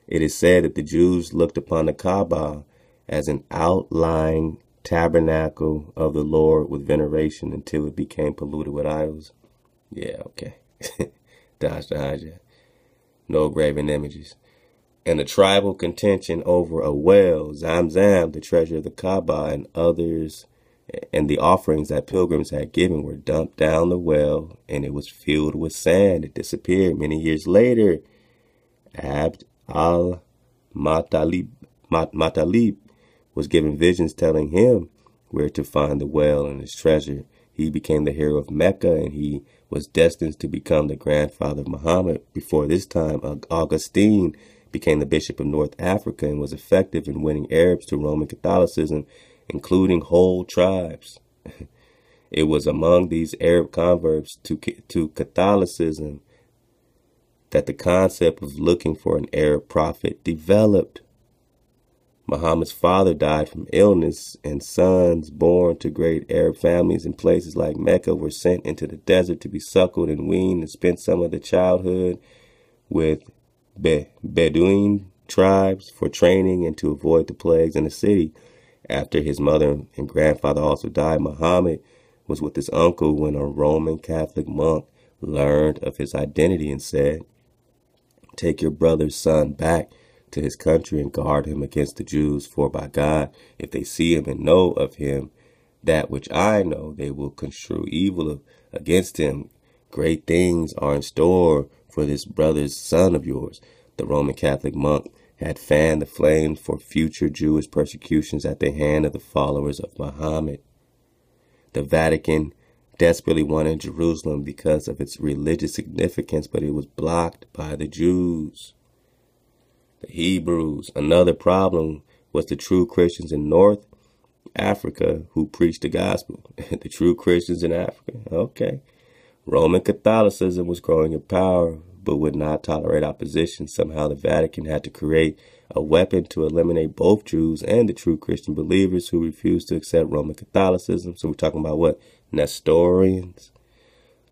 It is said that the Jews looked upon the Kaaba as an outlying tabernacle of the Lord with veneration until it became polluted with idols. Yeah, okay. Dodge the hijack. No graven images. And the tribal contention over a well, Zamzam, the treasure of the Kaaba, and others, and the offerings that pilgrims had given were dumped down the well, and it was filled with sand. It disappeared many years later. Abd al Matalib, Matalib was given visions telling him where to find the well and its treasure. He became the hero of Mecca and he was destined to become the grandfather of Muhammad. Before this time, Augustine became the bishop of North Africa and was effective in winning Arabs to Roman Catholicism, including whole tribes. it was among these Arab converts to, to Catholicism that the concept of looking for an Arab prophet developed. Muhammad's father died from illness, and sons born to great Arab families in places like Mecca were sent into the desert to be suckled and weaned and spent some of their childhood with Be- Bedouin tribes for training and to avoid the plagues in the city. After his mother and grandfather also died, Muhammad was with his uncle when a Roman Catholic monk learned of his identity and said, Take your brother's son back to his country and guard him against the Jews. For by God, if they see him and know of him that which I know, they will construe evil against him. Great things are in store for this brother's son of yours. The Roman Catholic monk had fanned the flame for future Jewish persecutions at the hand of the followers of Muhammad. The Vatican desperately wanted Jerusalem because of its religious significance, but it was blocked by the Jews the Hebrews. Another problem was the true Christians in North Africa who preached the gospel. the true Christians in Africa. Okay. Roman Catholicism was growing in power, but would not tolerate opposition. Somehow the Vatican had to create a weapon to eliminate both Jews and the true Christian believers who refused to accept Roman Catholicism. So we're talking about what? Nestorians.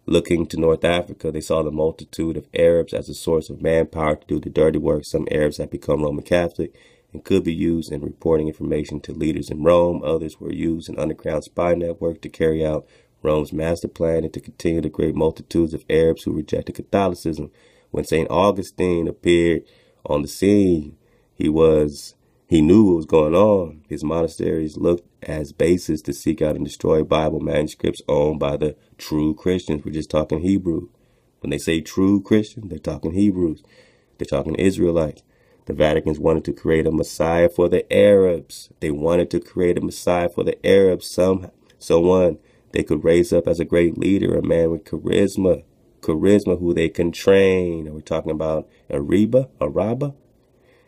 Looking to North Africa, they saw the multitude of Arabs as a source of manpower to do the dirty work. Some Arabs had become Roman Catholic and could be used in reporting information to leaders in Rome. Others were used in underground spy network to carry out Rome's master plan and to continue to great multitudes of Arabs who rejected Catholicism. When St. Augustine appeared on the scene, he was he knew what was going on. His monasteries looked as bases to seek out and destroy Bible manuscripts owned by the true Christians. We're just talking Hebrew. When they say true Christian, they're talking Hebrews. They're talking Israelites. The Vatican's wanted to create a Messiah for the Arabs. They wanted to create a Messiah for the Arabs. Some someone they could raise up as a great leader, a man with charisma, charisma who they can train. And We're talking about Ariba, Araba,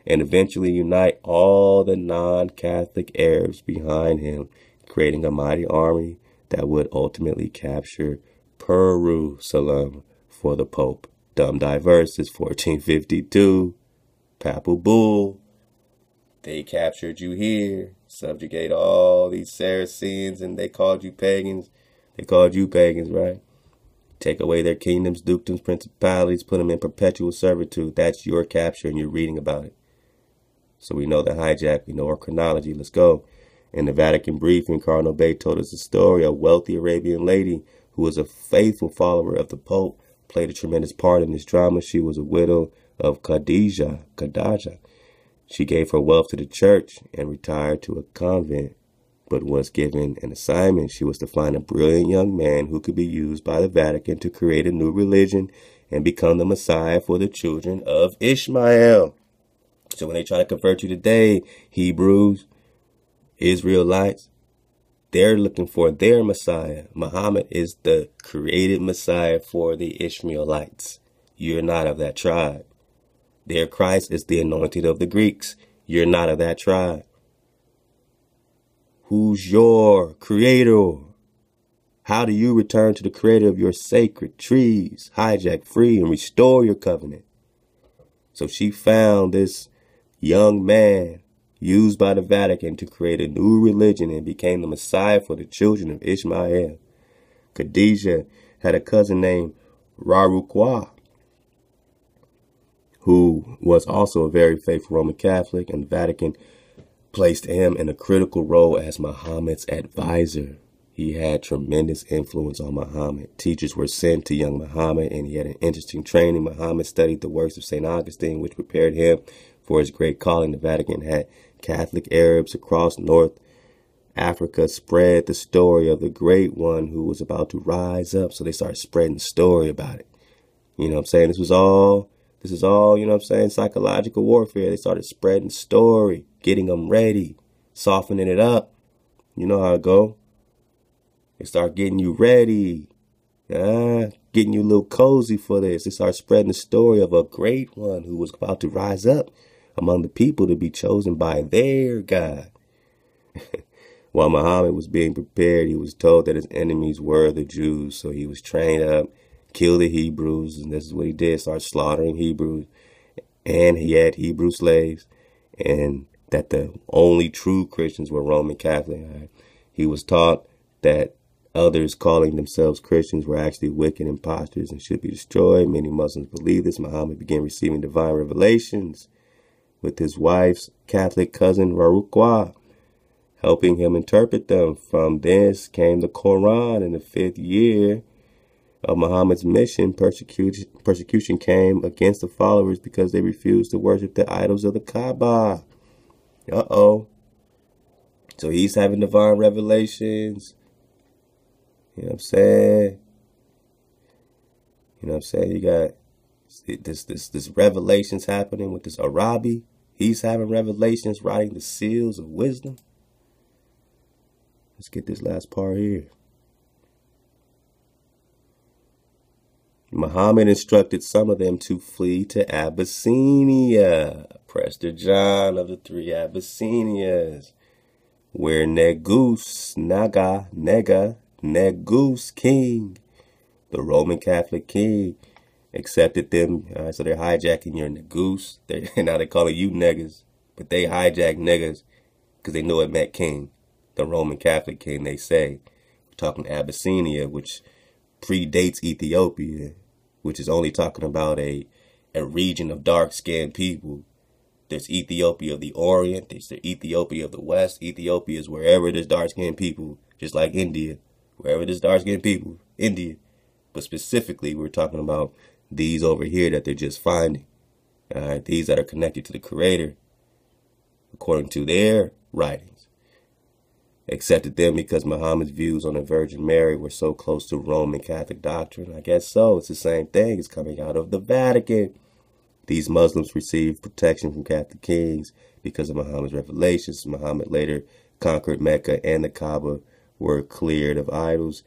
and eventually unite all the non-Catholic Arabs behind him, creating a mighty army that would ultimately capture Jerusalem for the Pope. Dumb Dum Diversas, 1452, Papal Bull. They captured you here, subjugate all these Saracens, and they called you pagans. They called you pagans, right? Take away their kingdoms, dukedoms, principalities, put them in perpetual servitude. That's your capture, and you're reading about it. So we know the hijack, we know our chronology. Let's go. In the Vatican briefing, Cardinal Bea told us a story. A wealthy Arabian lady who was a faithful follower of the Pope played a tremendous part in this drama. She was a widow of Khadijah. Khadijah. She gave her wealth to the church and retired to a convent but was given an assignment. She was to find a brilliant young man who could be used by the Vatican to create a new religion and become the Messiah for the children of Ishmael. So when they try to convert you today, Hebrews, Israelites, they're looking for their Messiah. Muhammad is the created Messiah for the Ishmaelites. You're not of that tribe. Their Christ is the anointed of the Greeks. You're not of that tribe. Who's your creator? How do you return to the creator of your sacred trees, hijack free, and restore your covenant? So she found this young man used by the Vatican to create a new religion and became the Messiah for the children of Ishmael. Khadijah had a cousin named Raruqwa, who was also a very faithful Roman Catholic, and the Vatican placed him in a critical role as Muhammad's advisor. He had tremendous influence on Muhammad. Teachers were sent to young Muhammad, and he had an interesting training. Muhammad studied the works of St. Augustine, which prepared him for his great calling. The Vatican had Catholic Arabs across North Africa spread the story of the great one who was about to rise up. So they started spreading the story about it. You know what I'm saying? This was all this is all, you know what I'm saying, psychological warfare. They started spreading story, getting them ready, softening it up. You know how it go. They start getting you ready. Yeah, getting you a little cozy for this. They start spreading the story of a great one who was about to rise up among the people to be chosen by their God. While Muhammad was being prepared, he was told that his enemies were the Jews, so he was trained up kill the Hebrews, and this is what he did, start slaughtering Hebrews. And he had Hebrew slaves, and that the only true Christians were Roman Catholic. He was taught that others calling themselves Christians were actually wicked impostors and should be destroyed. Many Muslims believe this. Muhammad began receiving divine revelations with his wife's Catholic cousin Raruqwa, helping him interpret them. From this came the Quran in the fifth year of Muhammad's mission, persecution, persecution came against the followers because they refused to worship the idols of the Kaaba. Uh oh. So he's having divine revelations. You know what I'm saying? You know what I'm saying? You got this this this revelations happening with this Arabi. He's having revelations, writing the seals of wisdom. Let's get this last part here. Muhammad instructed some of them to flee to Abyssinia, Prester John of the three Abyssinias, where Negus, Naga, Nega, Negus king, the Roman Catholic king, accepted them. Uh, so they're hijacking your Negus. They now they calling you niggas, but they hijack niggas because they know it meant king, the Roman Catholic king. They say we're talking Abyssinia, which predates Ethiopia, which is only talking about a a region of dark skinned people. There's Ethiopia of the Orient. There's the Ethiopia of the West. Ethiopia is wherever there's dark skinned people, just like India. Wherever there's dark skinned people, India. But specifically, we're talking about these over here that they're just finding. These that are connected to the Creator, according to their writings. Accepted them because Muhammad's views on the Virgin Mary were so close to Roman Catholic doctrine. I guess so. It's the same thing. It's coming out of the Vatican. These Muslims received protection from Catholic kings because of Muhammad's revelations. Muhammad later conquered Mecca and the Kaaba were cleared of idols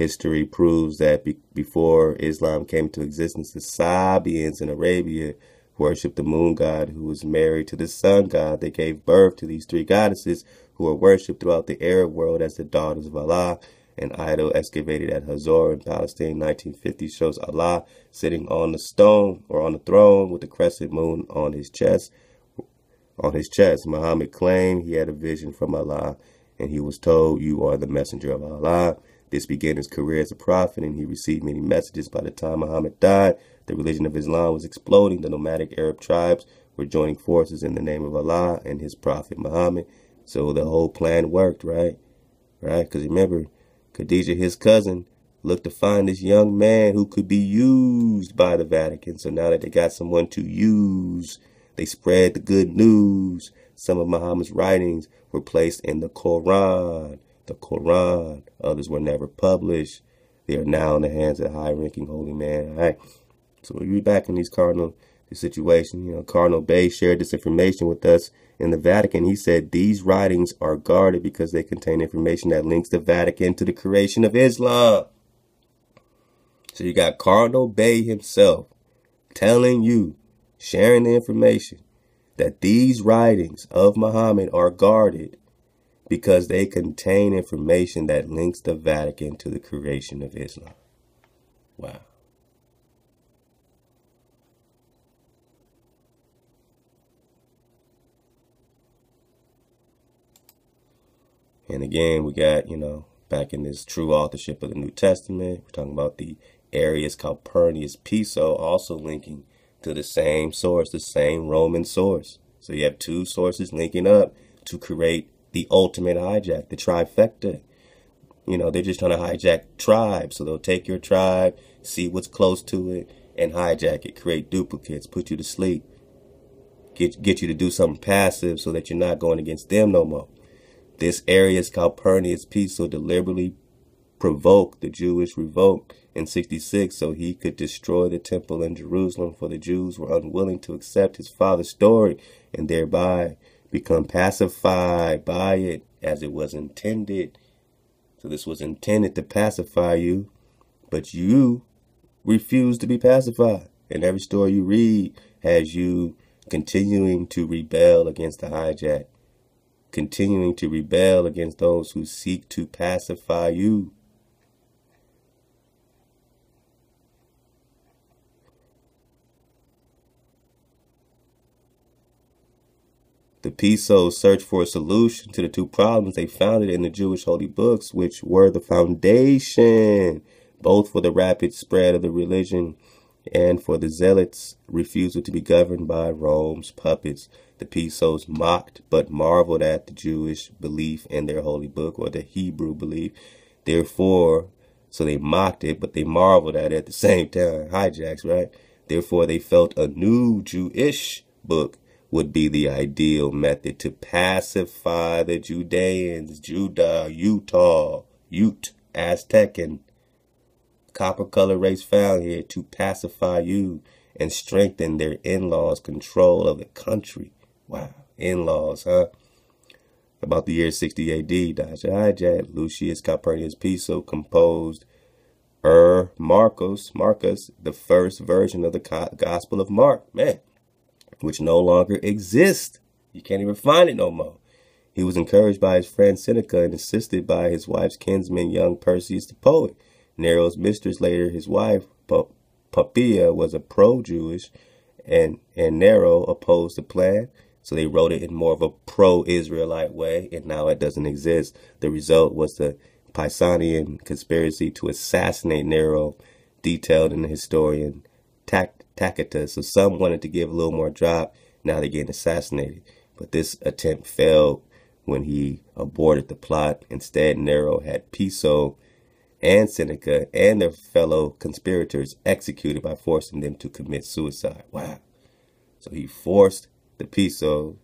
History proves that be- before Islam came into existence, the Sabians in Arabia worshipped the moon god who was married to the sun god. They gave birth to these three goddesses who are worshipped throughout the Arab world as the daughters of Allah. An idol excavated at Hazor in Palestine 1950 shows Allah sitting on the stone or on the throne with the crescent moon on his chest. On his chest, Muhammad claimed he had a vision from Allah and he was told, You are the messenger of Allah. This began his career as a prophet, and he received many messages. By the time Muhammad died, the religion of Islam was exploding. The nomadic Arab tribes were joining forces in the name of Allah and his prophet Muhammad. So the whole plan worked, right? Right? Because remember, Khadijah, his cousin, looked to find this young man who could be used by the Vatican. So now that they got someone to use, they spread the good news. Some of Muhammad's writings were placed in the Quran the Quran. Others were never published. They are now in the hands of high ranking holy man. All right. So we read back in these cardinal the situation. You know, Cardinal Bea shared this information with us in the Vatican. He said these writings are guarded because they contain information that links the Vatican to the creation of Islam. So you got Cardinal Bea himself telling you, sharing the information that these writings of Muhammad are guarded because they contain information that links the Vatican to the creation of Islam. Wow. And again, we got, you know, back in this true authorship of the New Testament, we're talking about the Arius Calpurnius Piso also linking to the same source, the same Roman source. So you have two sources linking up to create the ultimate hijack, the trifecta. You know, they're just trying to hijack tribes. So they'll take your tribe, see what's close to it, and hijack it, create duplicates, put you to sleep, get get you to do something passive so that you're not going against them no more. This Arius Calpurnius Piso deliberately provoked the Jewish revolt in 66 so he could destroy the temple in Jerusalem for the Jews were unwilling to accept his father's story and thereby become pacified by it as it was intended. So this was intended to pacify you, but you refuse to be pacified. And every story you read has you continuing to rebel against the hijack, continuing to rebel against those who seek to pacify you. The Pisos searched for a solution to the two problems they found it in the Jewish holy books, which were the foundation both for the rapid spread of the religion and for the zealots' refusal to be governed by Rome's puppets. The Pisos mocked but marveled at the Jewish belief in their holy book or the Hebrew belief. Therefore, so they mocked it, but they marveled at it at the same time. Hijacks, right? Therefore, they felt a new Jewish book would be the ideal method to pacify the Judeans, Judah, Utah, Ute, Aztec, and copper color race found here to pacify you and strengthen their in-laws' control of the country. Wow, in-laws, huh? About the year 60 AD. Hijack, Lucius Calpurnius Piso composed Er Marcos, Marcus, the first version of the Gospel of Mark. Man, which no longer exists. You can't even find it no more. He was encouraged by his friend Seneca and assisted by his wife's kinsman, young Persius the poet. Nero's mistress, later his wife, Papias was a pro-Jewish, and and Nero opposed the plan. So they wrote it in more of a pro-Israelite way, and now it doesn't exist. The result was the Pisonian conspiracy to assassinate Nero, detailed in the historian Tacitus. So some wanted to give a little more drop. Now they're getting assassinated. But this attempt failed when he aborted the plot. Instead, Nero had Piso and Seneca and their fellow conspirators executed by forcing them to commit suicide. Wow. So he forced the Piso.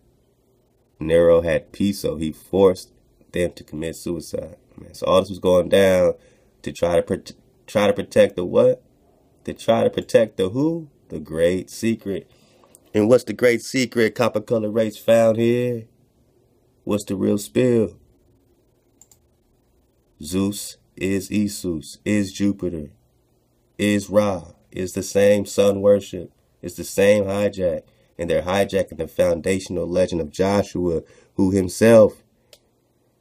Nero had Piso. He forced them to commit suicide. Man, so all this was going down to try to try to protect the what? To try to protect the who? The great secret. And what's the great secret copper color race found here? What's the real spill? Zeus is Esus, is Jupiter, is Ra, is the same sun worship, is the same hijack, and they're hijacking the foundational legend of Joshua, who himself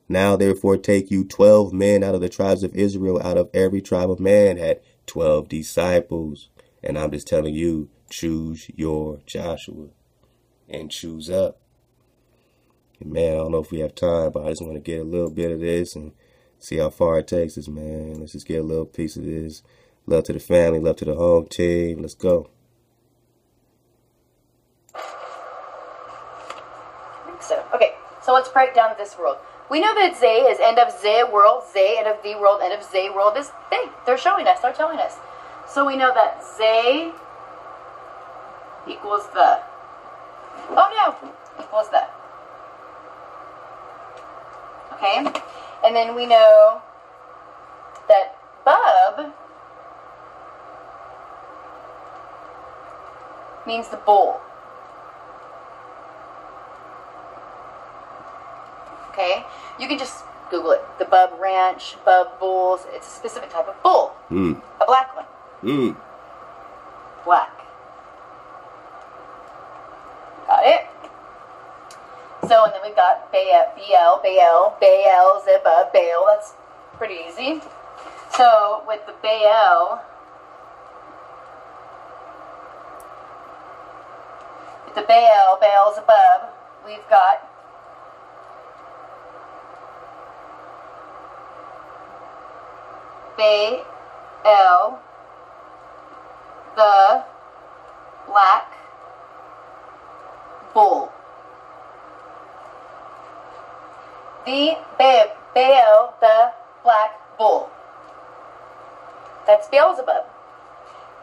now therefore take you twelve men out of the tribes of Israel, out of every tribe of man, had twelve disciples. And I'm just telling you, choose your Joshua and choose up. And man, I don't know if we have time, but I just want to get a little bit of this and see how far it takes us, man. Let's just get a little piece of this. Love to the family, love to the home team. Let's go. So, okay, so let's break down this world. We know that Z is end of Z world, Z end of the world, end of Z world is big. They're showing us, they're telling us. So we know that Z equals the. Oh no! Equals the. Okay? And then we know that Bub means the bull. Okay? You can just Google it. The Bub Ranch, Bub Bulls. It's a specific type of bull. Mm. A black one. Mm. Black. Got it? So, and then we've got Baal, Baal, Baal, Zebub, Baal. That's pretty easy. So, with the Baal, with the Baal, Baal, Zebub, we've got Baal, the black bull. The Baal, the black bull. That's Beelzebub.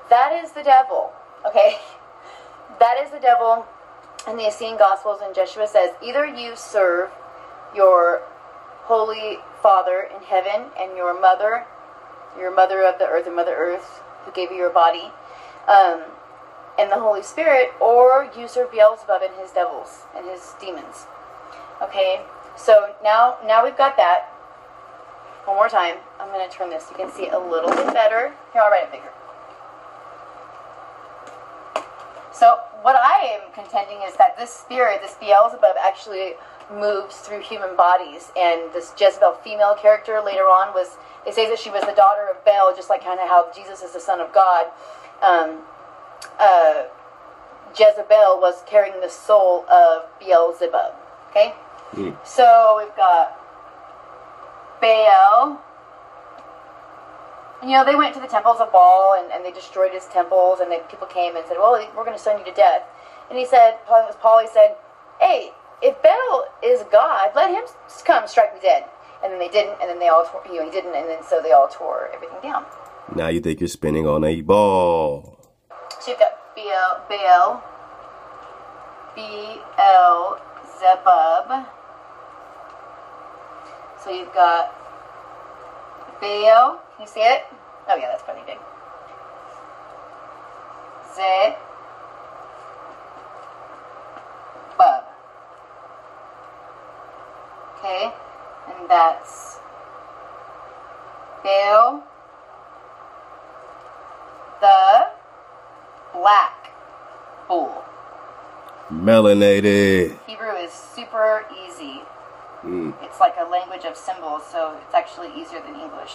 That is the devil. Okay? That is the devil in the Essene Gospels, and Joshua says, either you serve your holy Father in heaven and your mother your mother of the earth and mother earth who gave you your body um, and the holy spirit or you serve beelzebub and his devils and his demons. Okay? So now now we've got that. One more time. I'm going to turn this. You can see it a little bit better. Here i'll write it bigger. So what i am contending is that this spirit this beelzebub actually moves through human bodies. And this jezebel female character later on was it says that she was the daughter of Baal, just like kind of how Jesus is the son of God. Um, uh, Jezebel was carrying the soul of Beelzebub. Okay? Mm. So we've got Baal. You know, they went to the temples of Baal and, and they destroyed his temples, and they, people came and said, Well, we're going to send you to death. And he said, Paul, Paul he said, Hey, if Baal is God, let him come strike me dead and then they didn't, and then they all tore, you know, he didn't, and then so they all tore everything down. Now you think you're spinning on a ball. So you've got BL, BL, BL, Zebub. So you've got Baal. Can you see it? Oh yeah, that's pretty big. Z. Bub. Okay and that's Bill the Black Bull. Melanated. Hebrew is super easy. Mm. It's like a language of symbols, so it's actually easier than English.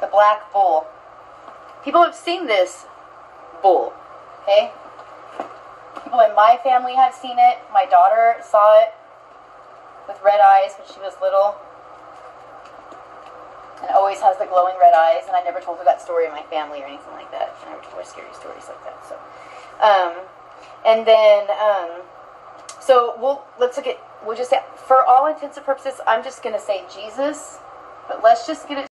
The Black Bull. People have seen this bull. Okay? People in my family have seen it. My daughter saw it with red eyes when she was little. And always has the glowing red eyes. And I never told her that story in my family or anything like that. I never told her scary stories like that. So, um, and then, um, so we'll let's look at we'll just say, for all intents and purposes, I'm just to say Jesus, but let's just get it